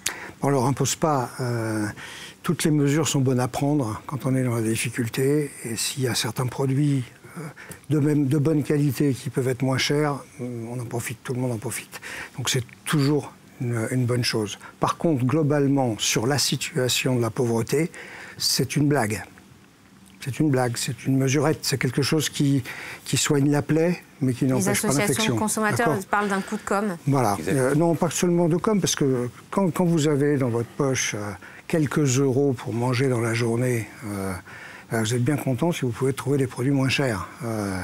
On ne leur impose pas. Toutes les mesures sont bonnes à prendre quand on est dans la difficulté. Et s'il y a certains produits euh, de, même, de bonne qualité qui peuvent être moins chers, on en profite, tout le monde en profite. Donc c'est toujours une, une bonne chose. Par contre, globalement, sur la situation de la pauvreté, c'est une blague. C'est une blague, c'est une mesurette, c'est quelque chose qui, qui soigne la plaie, mais qui Les n'empêche pas associations l'infection. de consommateurs parlent d'un coup de com'. voilà. Euh, non, pas seulement de com, parce que quand, quand vous avez dans votre poche euh, quelques euros pour manger dans la journée, euh, euh, vous êtes bien content si vous pouvez trouver des produits moins chers. Euh,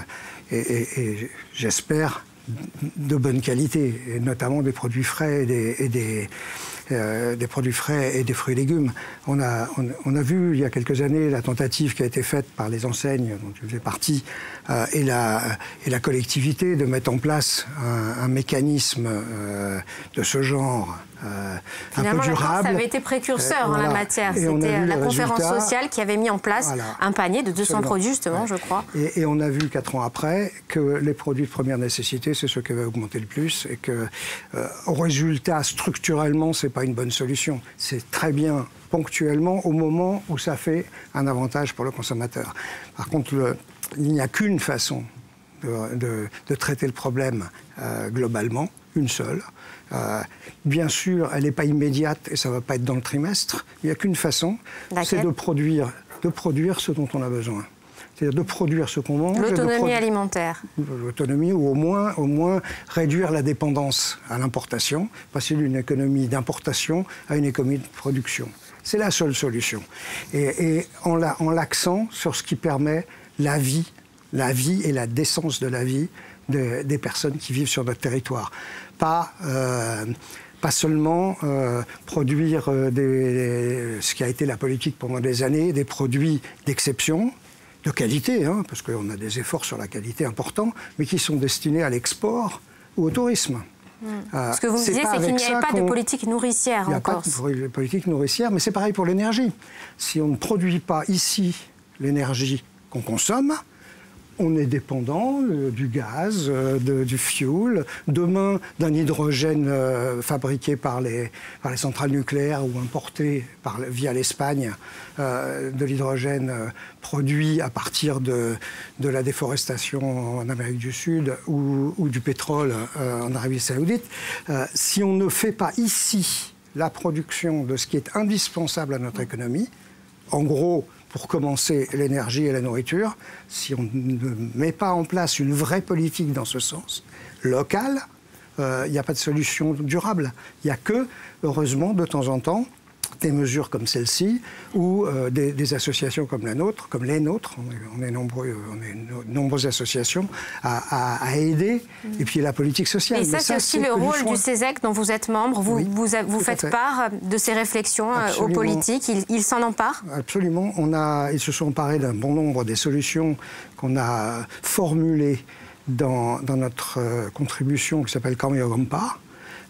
et j'espère de bonne qualité, et notamment des produits frais et des, produits frais et des fruits et légumes. On a, on, a vu il y a quelques années la tentative qui a été faite par les enseignes dont je faisais partie et, la, et la collectivité de mettre en place un, mécanisme de ce genre. Euh, un Finalement, peu la France durable. avait été précurseur Euh, en la matière. C'était vu la conférence résultats. sociale qui avait mis en place Voilà. un panier de 200 Absolument. produits, justement, je crois. Et, et on a vu quatre ans après que les produits de première nécessité, c'est ceux qui avaient augmenté le plus et que, euh, au résultat, structurellement, c'est pas une bonne solution. C'est très bien ponctuellement au moment où ça fait un avantage pour le consommateur. Par contre, le- il n'y a qu'une façon de, de- de traiter le problème euh, globalement, une seule. Euh, bien sûr, elle n'est pas immédiate et ça ne va pas être dans le trimestre. Il n'y a qu'une façon, c'est de produire, de produire ce dont on a besoin. C'est-à-dire de produire ce qu'on mange. L'autonomie alimentaire. L'autonomie ou au moins, au moins réduire la dépendance à l'importation, passer d'une économie d'importation à une économie de production. C'est la seule solution. Et, et en la- en l'accent sur ce qui permet la vie, la vie et la décence de la vie de- des personnes qui vivent sur notre territoire. Pas, euh, pas seulement euh, produire euh, des- ce qui a été la politique pendant des années, des produits d'exception, de qualité, hein, parce qu'on a des efforts sur la qualité importants, mais qui sont destinés à l'export ou au tourisme. Euh, Ce que vous me disiez, c'est qu'il n'y avait pas de politique nourricière il n'y a pas de politique nourricière, mais c'est pareil pour l'énergie. Si on ne produit pas ici l'énergie qu'on consomme, on est dépendant euh, du gaz, euh, du fuel, demain d'un hydrogène euh, fabriqué par les, centrales nucléaires ou importé via l'Espagne, de l'hydrogène produit à partir de, la déforestation en Amérique du Sud ou, ou du pétrole en Arabie saoudite. Si on ne fait pas ici la production de ce qui est indispensable à notre économie, en gros, pour commencer, l'énergie et la nourriture, si on ne met pas en place une vraie politique dans ce sens, locale, euh, il n'y a pas de solution durable. Il n'y a que, heureusement, de temps en temps, des mesures comme celle-ci ou euh, des, des associations comme la nôtre, comme les nôtres, on est, on est nombreux, on est no- nombreuses associations à, à- à aider, et puis la politique sociale. Et ça, c'est aussi le du rôle du CESEC dont vous êtes membre. Vous, Oui, faites fait. part de ces réflexions euh, aux politiques. Ils ils s'en emparent Absolument. On a, ils se sont emparés d'un bon nombre des solutions qu'on a formulées dans, dans notre euh, contribution qui s'appelle Kamiogampa,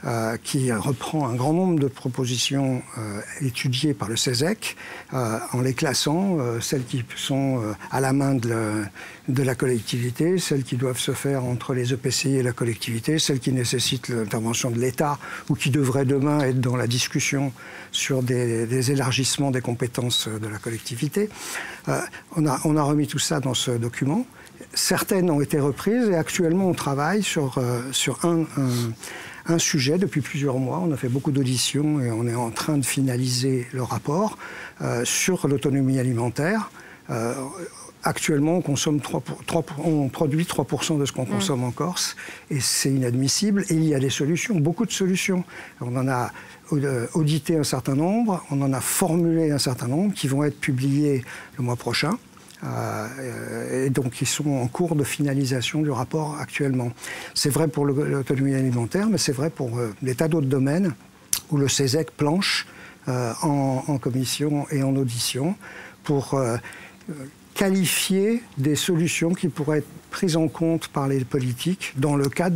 euh, qui reprend un grand nombre de propositions euh, étudiées par le CESEC euh, en les classant, celles qui sont à la main de, la collectivité, celles qui doivent se faire entre les EPCI et la collectivité, celles qui nécessitent l'intervention de l'État ou qui devraient demain être dans la discussion sur des, élargissements des compétences de la collectivité. On, a, remis tout ça dans ce document. Certaines ont été reprises et actuellement on travaille sur, sur un- un sujet depuis plusieurs mois. On a fait beaucoup d'auditions et on est en train de finaliser le rapport euh, sur l'autonomie alimentaire. Euh, Actuellement, on, consomme 3 pour- 3 pour- on produit 3% de ce qu'on consomme en Corse et c'est inadmissible. Et il y a des solutions, beaucoup de solutions. On en a euh, audité un certain nombre, on en a formulé un certain nombre qui vont être publiés le mois prochain. Euh, et donc ils sont en cours de finalisation du rapport actuellement. C'est vrai pour l'autonomie alimentaire, mais c'est vrai pour euh, des tas d'autres domaines où le CESEC planche en, en, commission et en audition pour qualifier des solutions qui pourraient être prises en compte par les politiques dans le cadre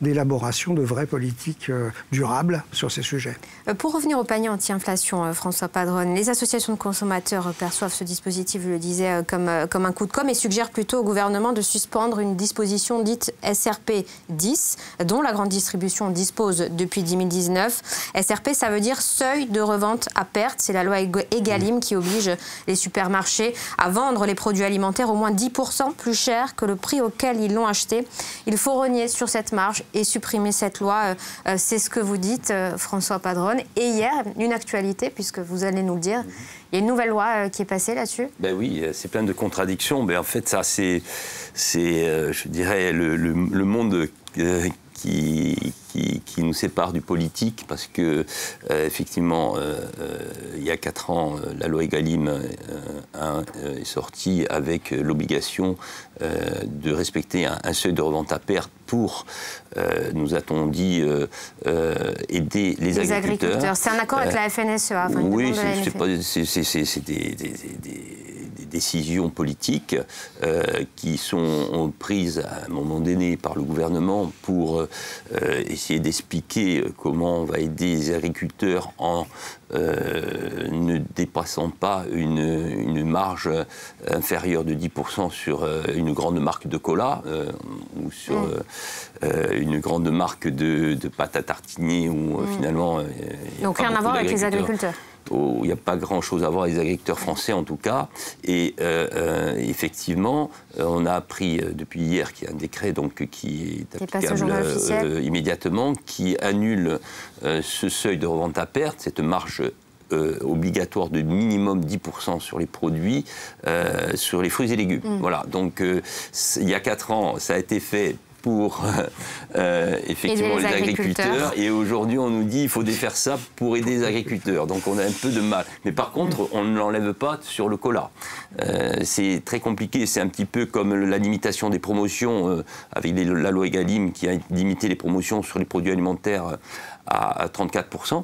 d'élaboration de, de, vraies politiques euh, durables sur ces sujets. Euh, pour revenir au panier anti-inflation, euh, François Padron, les associations de consommateurs perçoivent ce dispositif, je le disais, comme, comme un coup de com' et suggèrent plutôt au gouvernement de suspendre une disposition dite SRP 10, dont la grande distribution dispose depuis 2019. SRP, ça veut dire seuil de revente à perte. C'est la loi Egalim qui oblige les supermarchés à vendre les produits alimentaires au moins 10% plus cher que le prix auquel ils l'ont acheté. Il faut renier sur cette marge et supprimer cette loi. Euh, euh, c'est ce que vous dites, euh, François Padron. Et hier, une actualité, puisque vous allez nous le dire, il y a une nouvelle loi qui est passée là-dessus Ben oui, c'est plein de contradictions. Mais en fait, ça, c'est, je dirais, le monde qui, qui, nous sépare du politique parce que euh, effectivement euh, euh, il y a quatre ans la loi Egalim est sortie avec l'obligation de respecter un, seuil de revente à perte pour nous a-t-on dit aider les, les agriculteurs. C'est un accord avec la FNSEA. oui, c'est des, des décisions politiques euh, qui sont prises à un moment donné par le gouvernement pour euh, essayer d'expliquer comment on va aider les agriculteurs en euh, ne dépassant pas une, une, marge inférieure de 10% sur une grande marque de cola ou sur mmh. une grande marque de, de pâte à tartiner où mmh. finalement... Donc rien à voir avec les agriculteurs il n'y a pas grand-chose à voir avec les agriculteurs français en tout cas. Et euh, euh, effectivement, euh, on a appris depuis hier qu'il y a un décret donc, qui est applicable immédiatement, qui annule ce seuil de revente à perte, cette marge obligatoire de minimum 10% sur les produits, sur les fruits et légumes. Mm. Voilà, donc il y a 4 ans, ça a été fait pour euh, effectivement les, agriculteurs. Et aujourd'hui, on nous dit qu'il faut défaire ça pour aider les agriculteurs. Donc on a un peu de mal. Mais par contre, on ne l'enlève pas sur le cola. Euh, c'est très compliqué. C'est un petit peu comme la limitation des promotions euh, avec la loi Egalim qui a limité les promotions sur les produits alimentaires à, 34%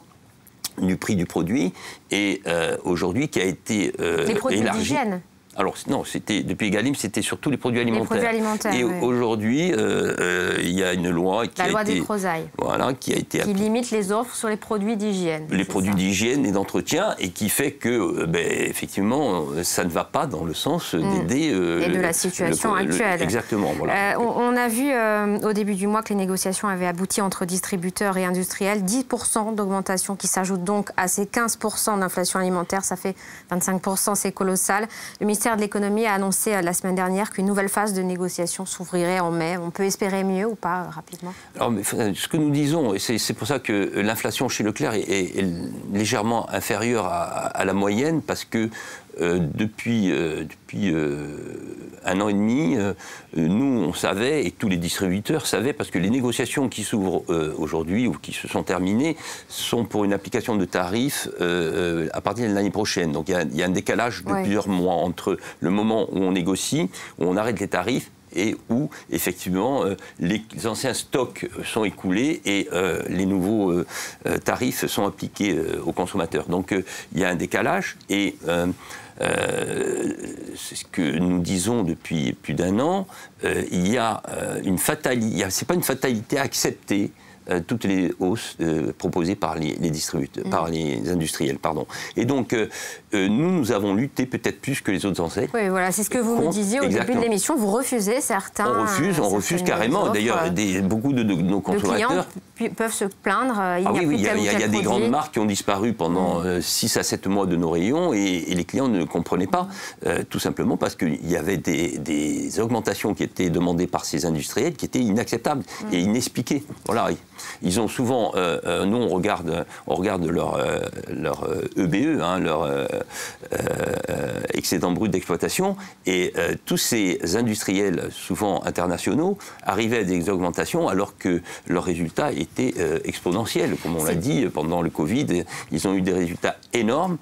du prix du produit et aujourd'hui qui a été les produits d'hygiène alors non, c'était depuis Egalim, c'était sur tous les produits alimentaires. Les produits alimentaires et aujourd'hui, euh, euh, il y a une loi qui la a loi été, des voilà, qui a été qui limite les offres sur les produits d'hygiène. Les produits d'hygiène et d'entretien et qui fait que, euh, ben, effectivement, ça ne va pas dans le sens mm. d'aider. et de la situation actuelle. exactement. Voilà. On, a vu au début du mois que les négociations avaient abouti entre distributeurs et industriels, 10% d'augmentation qui s'ajoute donc à ces 15% d'inflation alimentaire, ça fait 25%, c'est colossal. Le ministère de l'économie a annoncé euh, la semaine dernière qu'une nouvelle phase de négociation s'ouvrirait en mai. On peut espérer mieux ou pas, euh, rapidement? Alors, Ce que nous disons, et c'est pour ça que l'inflation chez Leclerc est, légèrement inférieure à, la moyenne, parce que euh, depuis, depuis un an et demi, nous, on savait, et tous les distributeurs savaient, parce que les négociations qui s'ouvrent aujourd'hui ou qui se sont terminées sont pour une application de tarifs à partir de l'année prochaine. Donc il y, a un décalage de plusieurs mois entre le moment où on négocie, où on arrête les tarifs et où effectivement euh, les anciens stocks sont écoulés et euh, les nouveaux euh, tarifs sont appliqués aux consommateurs. Donc il y a un décalage et c'est ce que nous disons depuis plus d'un an, il y a une fatalité, c'est pas une fatalité acceptée euh, toutes les hausses euh, proposées par les, distributeurs, par mm. les industriels, pardon. Et donc, euh, nous, nous avons lutté peut-être plus que les autres enseignes. Oui, voilà, c'est ce que vous me disiez au début de l'émission. Vous refusez certains. On refuse, on refuse carrément. D'ailleurs, beaucoup de, nos consommateurs peuvent se plaindre. Il ah oui, oui, il y a, y a des grandes marques qui ont disparu pendant 6 mm. à 7 mois de nos rayons et, les clients ne comprenaient pas, tout simplement parce qu'il y avait des, augmentations qui étaient demandées par ces industriels qui étaient inacceptables mm. et inexpliquées. Voilà. Ils ont souvent, euh, euh, nous on regarde, on regarde leur, leur EBE, e, hein, leur euh, excédent brut d'exploitation, et tous ces industriels, souvent internationaux, arrivaient à des augmentations alors que leurs résultats étaient exponentiels. Comme on l'a dit, pendant le Covid, ils ont eu des résultats énormes.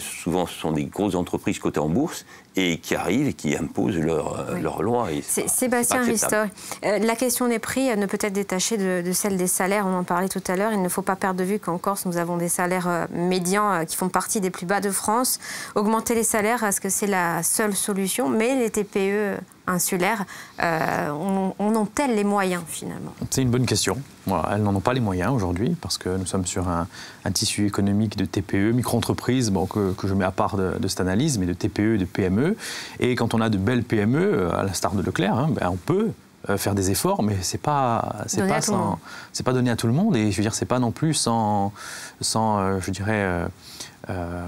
souvent, ce sont des grosses entreprises cotées en bourse et qui arrivent et qui imposent leurs leur lois. Sébastien Ristor, euh, la question des prix ne peut être détachée de, celle des salaires. On en parlait tout à l'heure. Il ne faut pas perdre de vue qu'en Corse, nous avons des salaires euh, médians euh, qui font partie des plus bas de France. Augmenter les salaires, est-ce que c'est la seule solution? Mais les TPE insulaires euh, ont-elles les moyens finalement C'est une bonne question. elles n'en ont pas les moyens aujourd'hui parce que nous sommes sur un, tissu économique de TPE, micro-entreprises, bon, que, je mets à part de, cette analyse, mais de TPE, de PME. Et quand on a de belles PME, euh, à la star de Leclerc, hein, ben, on peut euh, faire des efforts, mais c'est pas c'est pas c'est pas donné à tout le monde et je veux dire c'est pas non plus sans sans je dirais euh,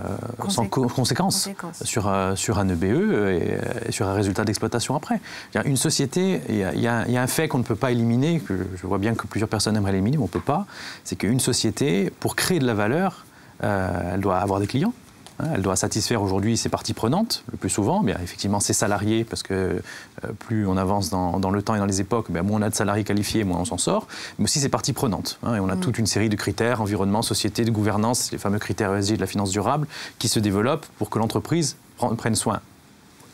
sans conséquences sur, euh, sur un EBE et, sur un résultat d'exploitation après. Une société, il y, a, un fait qu'on ne peut pas éliminer, que je vois bien que plusieurs personnes aimeraient éliminer, mais on ne peut pas, c'est qu'une société, pour créer de la valeur, euh, elle doit avoir des clients. Hein, elle doit satisfaire aujourd'hui ses parties prenantes, le plus souvent, bien effectivement ses salariés, parce que euh, plus on avance dans, le temps et dans les époques, bien, moins on a de salariés qualifiés, moins on s'en sort, mais aussi ses parties prenantes. Hein, et on a mm. toute une série de critères, environnement, société, de gouvernance, les fameux critères ESG de la finance durable, qui se développent pour que l'entreprise prenne soin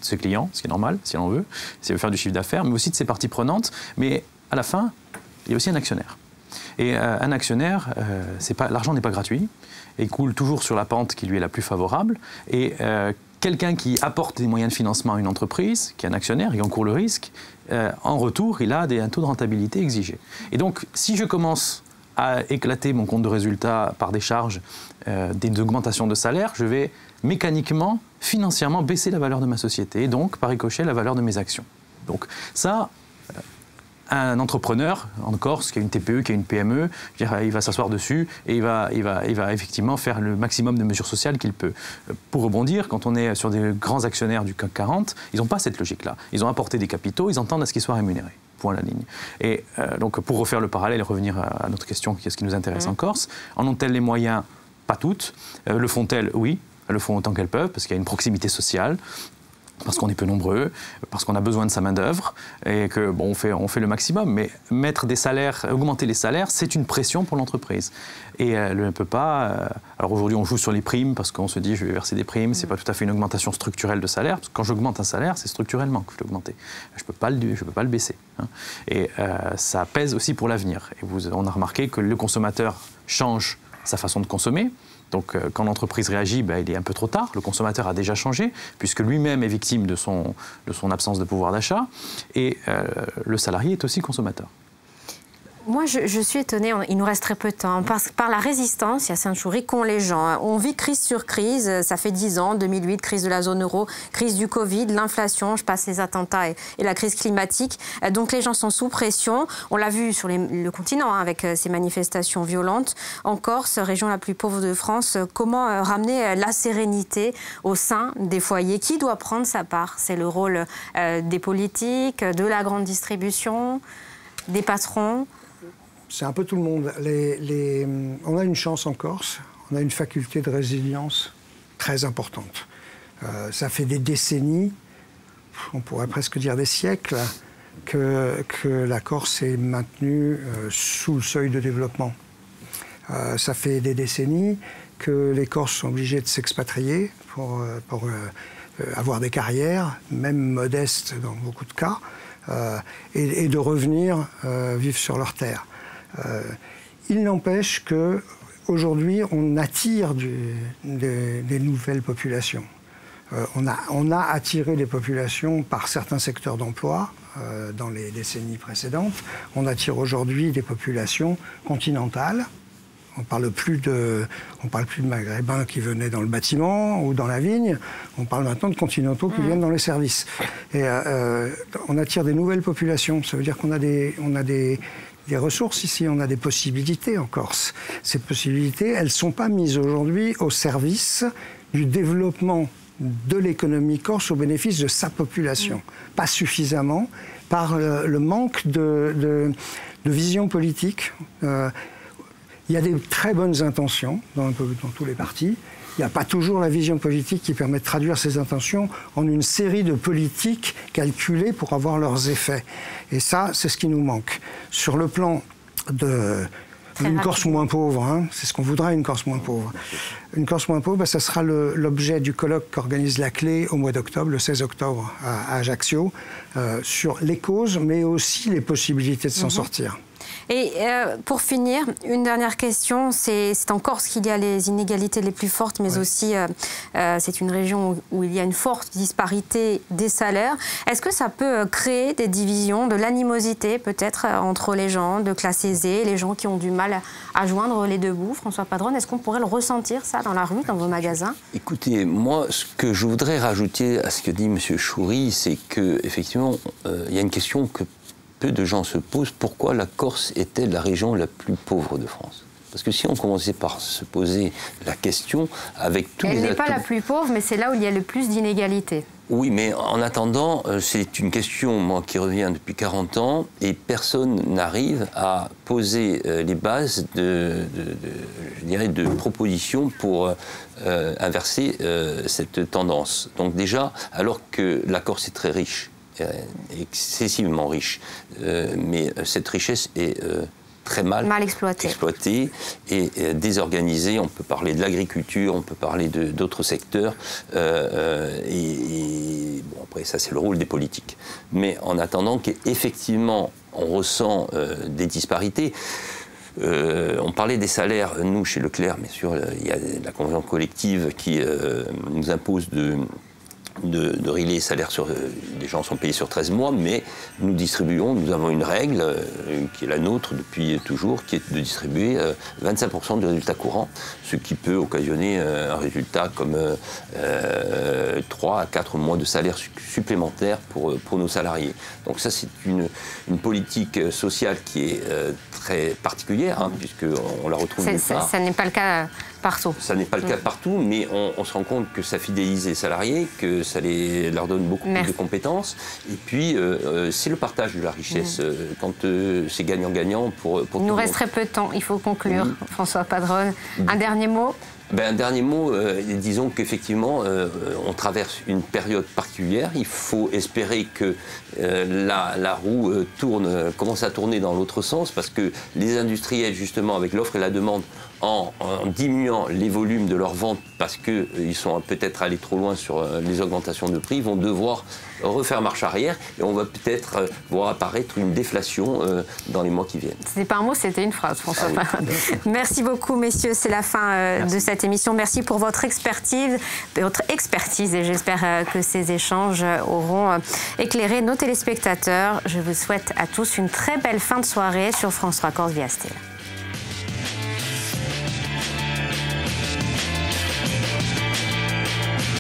de ses clients, ce qui est normal, si elle en veut, si elle veut faire du chiffre d'affaires, mais aussi de ses parties prenantes. Mais à la fin, il y a aussi un actionnaire. Et euh, un actionnaire, euh, l'argent n'est pas gratuit et coule toujours sur la pente qui lui est la plus favorable. Et euh, quelqu'un qui apporte des moyens de financement à une entreprise, qui est un actionnaire, qui encourt le risque, en retour, il a des, un taux de rentabilité exigé. Et donc, si je commence à éclater mon compte de résultat par des charges, des augmentations de salaire, je vais mécaniquement, financièrement baisser la valeur de ma société et donc, par ricochet, la valeur de mes actions. Donc ça, un entrepreneur en Corse qui a une TPE, qui a une PME, il va s'asseoir dessus et il va, il, va, il va effectivement faire le maximum de mesures sociales qu'il peut. Pour rebondir, quand on est sur des grands actionnaires du CAC 40, ils n'ont pas cette logique-là. Ils ont apporté des capitaux, ils entendent à ce qu'ils soient rémunérés. Point la ligne. Et euh, donc, pour refaire le parallèle et revenir à notre question, qu'est-ce qui nous intéresse en Corse En ont-elles les moyens? Pas toutes. Euh, le font-elles? Oui. Elles le font autant qu'elles peuvent, parce qu'il y a une proximité sociale parce qu'on est peu nombreux, parce qu'on a besoin de sa main-d'œuvre et que bon, on fait, on fait le maximum. Mais mettre des salaires, augmenter les salaires, c'est une pression pour l'entreprise. Et elle ne peut pas. Euh, alors aujourd'hui, on joue sur les primes parce qu'on se dit je vais verser des primes, c'est pas tout à fait une augmentation structurelle de salaire. Parce que quand j'augmente un salaire, c'est structurellement que je vais l'augmenter. Je ne peux, pas le, je peux pas le baisser. Hein. Et euh, ça pèse aussi pour l'avenir. Et vous, on a remarqué que le consommateur change sa façon de consommer. Donc euh, quand l'entreprise réagit, ben, il est un peu trop tard. Le consommateur a déjà changé, puisque lui-même est victime de son, absence de pouvoir d'achat. Et euh, le salarié est aussi consommateur. Moi, je, suis étonnée, il nous reste très peu de temps, parce que par la résistance, il y a Saint-Choury qu'ont les gens. On vit crise sur crise, ça fait 10 ans, 2008, crise de la zone euro, crise du Covid, l'inflation, je passe les attentats et, la crise climatique. Donc les gens sont sous pression. On l'a vu sur le continent hein, avec euh, ces manifestations violentes. En Corse, région la plus pauvre de France, comment euh, ramener euh, la sérénité au sein des foyers? Qui doit prendre sa part? C'est le rôle des politiques, de la grande distribution, des patrons? C'est un peu tout le monde. on a une chance en Corse, on a une faculté de résilience très importante. Euh, ça fait des décennies, on pourrait presque dire des siècles, que, la Corse est maintenue euh, sous le seuil de développement. Euh, ça fait des décennies que les Corses sont obligés de s'expatrier pour, avoir des carrières, même modestes dans beaucoup de cas, et, de revenir vivre sur leur terre. Euh, il n'empêche que aujourd'hui, on attire des, nouvelles populations. Euh, on, a, on, a, attiré des populations par certains secteurs d'emploi euh, dans les décennies précédentes. On attire aujourd'hui des populations continentales. On parle plus de, on parle plus de maghrébins qui venaient dans le bâtiment ou dans la vigne. On parle maintenant de continentaux qui mmh. viennent dans les services. Et on attire des nouvelles populations. Ça veut dire qu'on a des, on a des, des ressources ici, on a des possibilités en Corse. Ces possibilités, elles ne sont pas mises aujourd'hui au service du développement de l'économie corse au bénéfice de sa population. Mm. Pas suffisamment par le, manque de, vision politique. Euh, il y a des très bonnes intentions dans, dans tous les partis. Il n'y a pas toujours la vision politique qui permet de traduire ces intentions en une série de politiques calculées pour avoir leurs effets. Et ça, c'est ce qui nous manque. Sur le plan de, une Corse moins pauvre, hein. c'est ce qu'on voudra, une Corse moins pauvre. Une Corse moins pauvre, bah, ça sera l'objet du colloque qu'organise la Clé au mois d'octobre, le 16 octobre à, Ajaccio, euh, sur les causes, mais aussi les possibilités de s'en mhm. sortir. Et euh, pour finir, une dernière question. C'est en Corse qu'il y a les inégalités les plus fortes, mais aussi euh, euh, c'est une région où, il y a une forte disparité des salaires. Est-ce que ça peut créer des divisions, de l'animosité peut-être entre les gens de classe aisée, les gens qui ont du mal à joindre les deux bouts? François Padron, est-ce qu'on pourrait le ressentir ça dans la rue, dans vos magasins? Écoutez, moi, ce que je voudrais rajouter à ce que dit M. Choury, c'est qu'effectivement, il y a une question que peu de gens se posent pourquoi la Corse était la région la plus pauvre de France. Parce que si on commençait par se poser la question avec tous Elle les... Elle n'est pas la plus pauvre, mais c'est là où il y a le plus d'inégalités. Oui, mais en attendant, euh, c'est une question moi, qui revient depuis 40 ans et personne n'arrive à poser euh, les bases de, je dirais, de propositions pour euh, inverser cette tendance. Donc déjà, alors que la Corse est très riche, excessivement riche. Euh, mais euh, cette richesse est très mal, mal exploitée. et désorganisée. On peut parler de l'agriculture, on peut parler d'autres secteurs. et, bon, après, ça, c'est le rôle des politiques. Mais en attendant qu'effectivement, on ressent des disparités. on parlait des salaires, nous chez Leclerc, bien sûr, il y a la convention collective qui nous impose de, de, de régler les salaires sur. Euh, les gens sont payés sur 13 mois, mais nous distribuons, nous avons une règle euh, qui est la nôtre depuis toujours, qui est de distribuer 25% euh, du résultat courant, ce qui peut occasionner un résultat comme 3 à 4 mois de salaire supplémentaire pour, pour nos salariés. Donc, ça, c'est une, une, politique sociale qui est très particulière, hein, puisqu'on la retrouve part. Ça n'est pas le cas partout. Ça n'est pas le cas mm. partout, mais on, se rend compte que ça fidélise les salariés, que ça les, leur donne beaucoup plus de compétences. Et puis, euh, euh, c'est le partage de la richesse mm. euh, quand c'est gagnant-gagnant pour, pour Il nous reste très peu de temps, il faut conclure. François Padron, un dernier mot? Ben, un dernier mot, disons qu'effectivement, on traverse une période particulière. Il faut espérer que la, la, roue tourne, commence à tourner dans l'autre sens, parce que les industriels, justement, avec l'offre et la demande, en, diminuant les volumes de leurs ventes parce qu'ils euh, sont peut-être allés trop loin sur euh, les augmentations de prix, vont devoir refaire marche arrière et on va peut-être euh, voir apparaître une déflation dans les mois qui viennent. Ce n'est pas un mot, c'était une phrase, François. Ah Merci beaucoup, messieurs. C'est la fin de cette émission. Merci pour votre expertise, votre expertise et j'espère que ces échanges auront éclairé nos téléspectateurs. Je vous souhaite à tous une très belle fin de soirée sur France 3 Corse via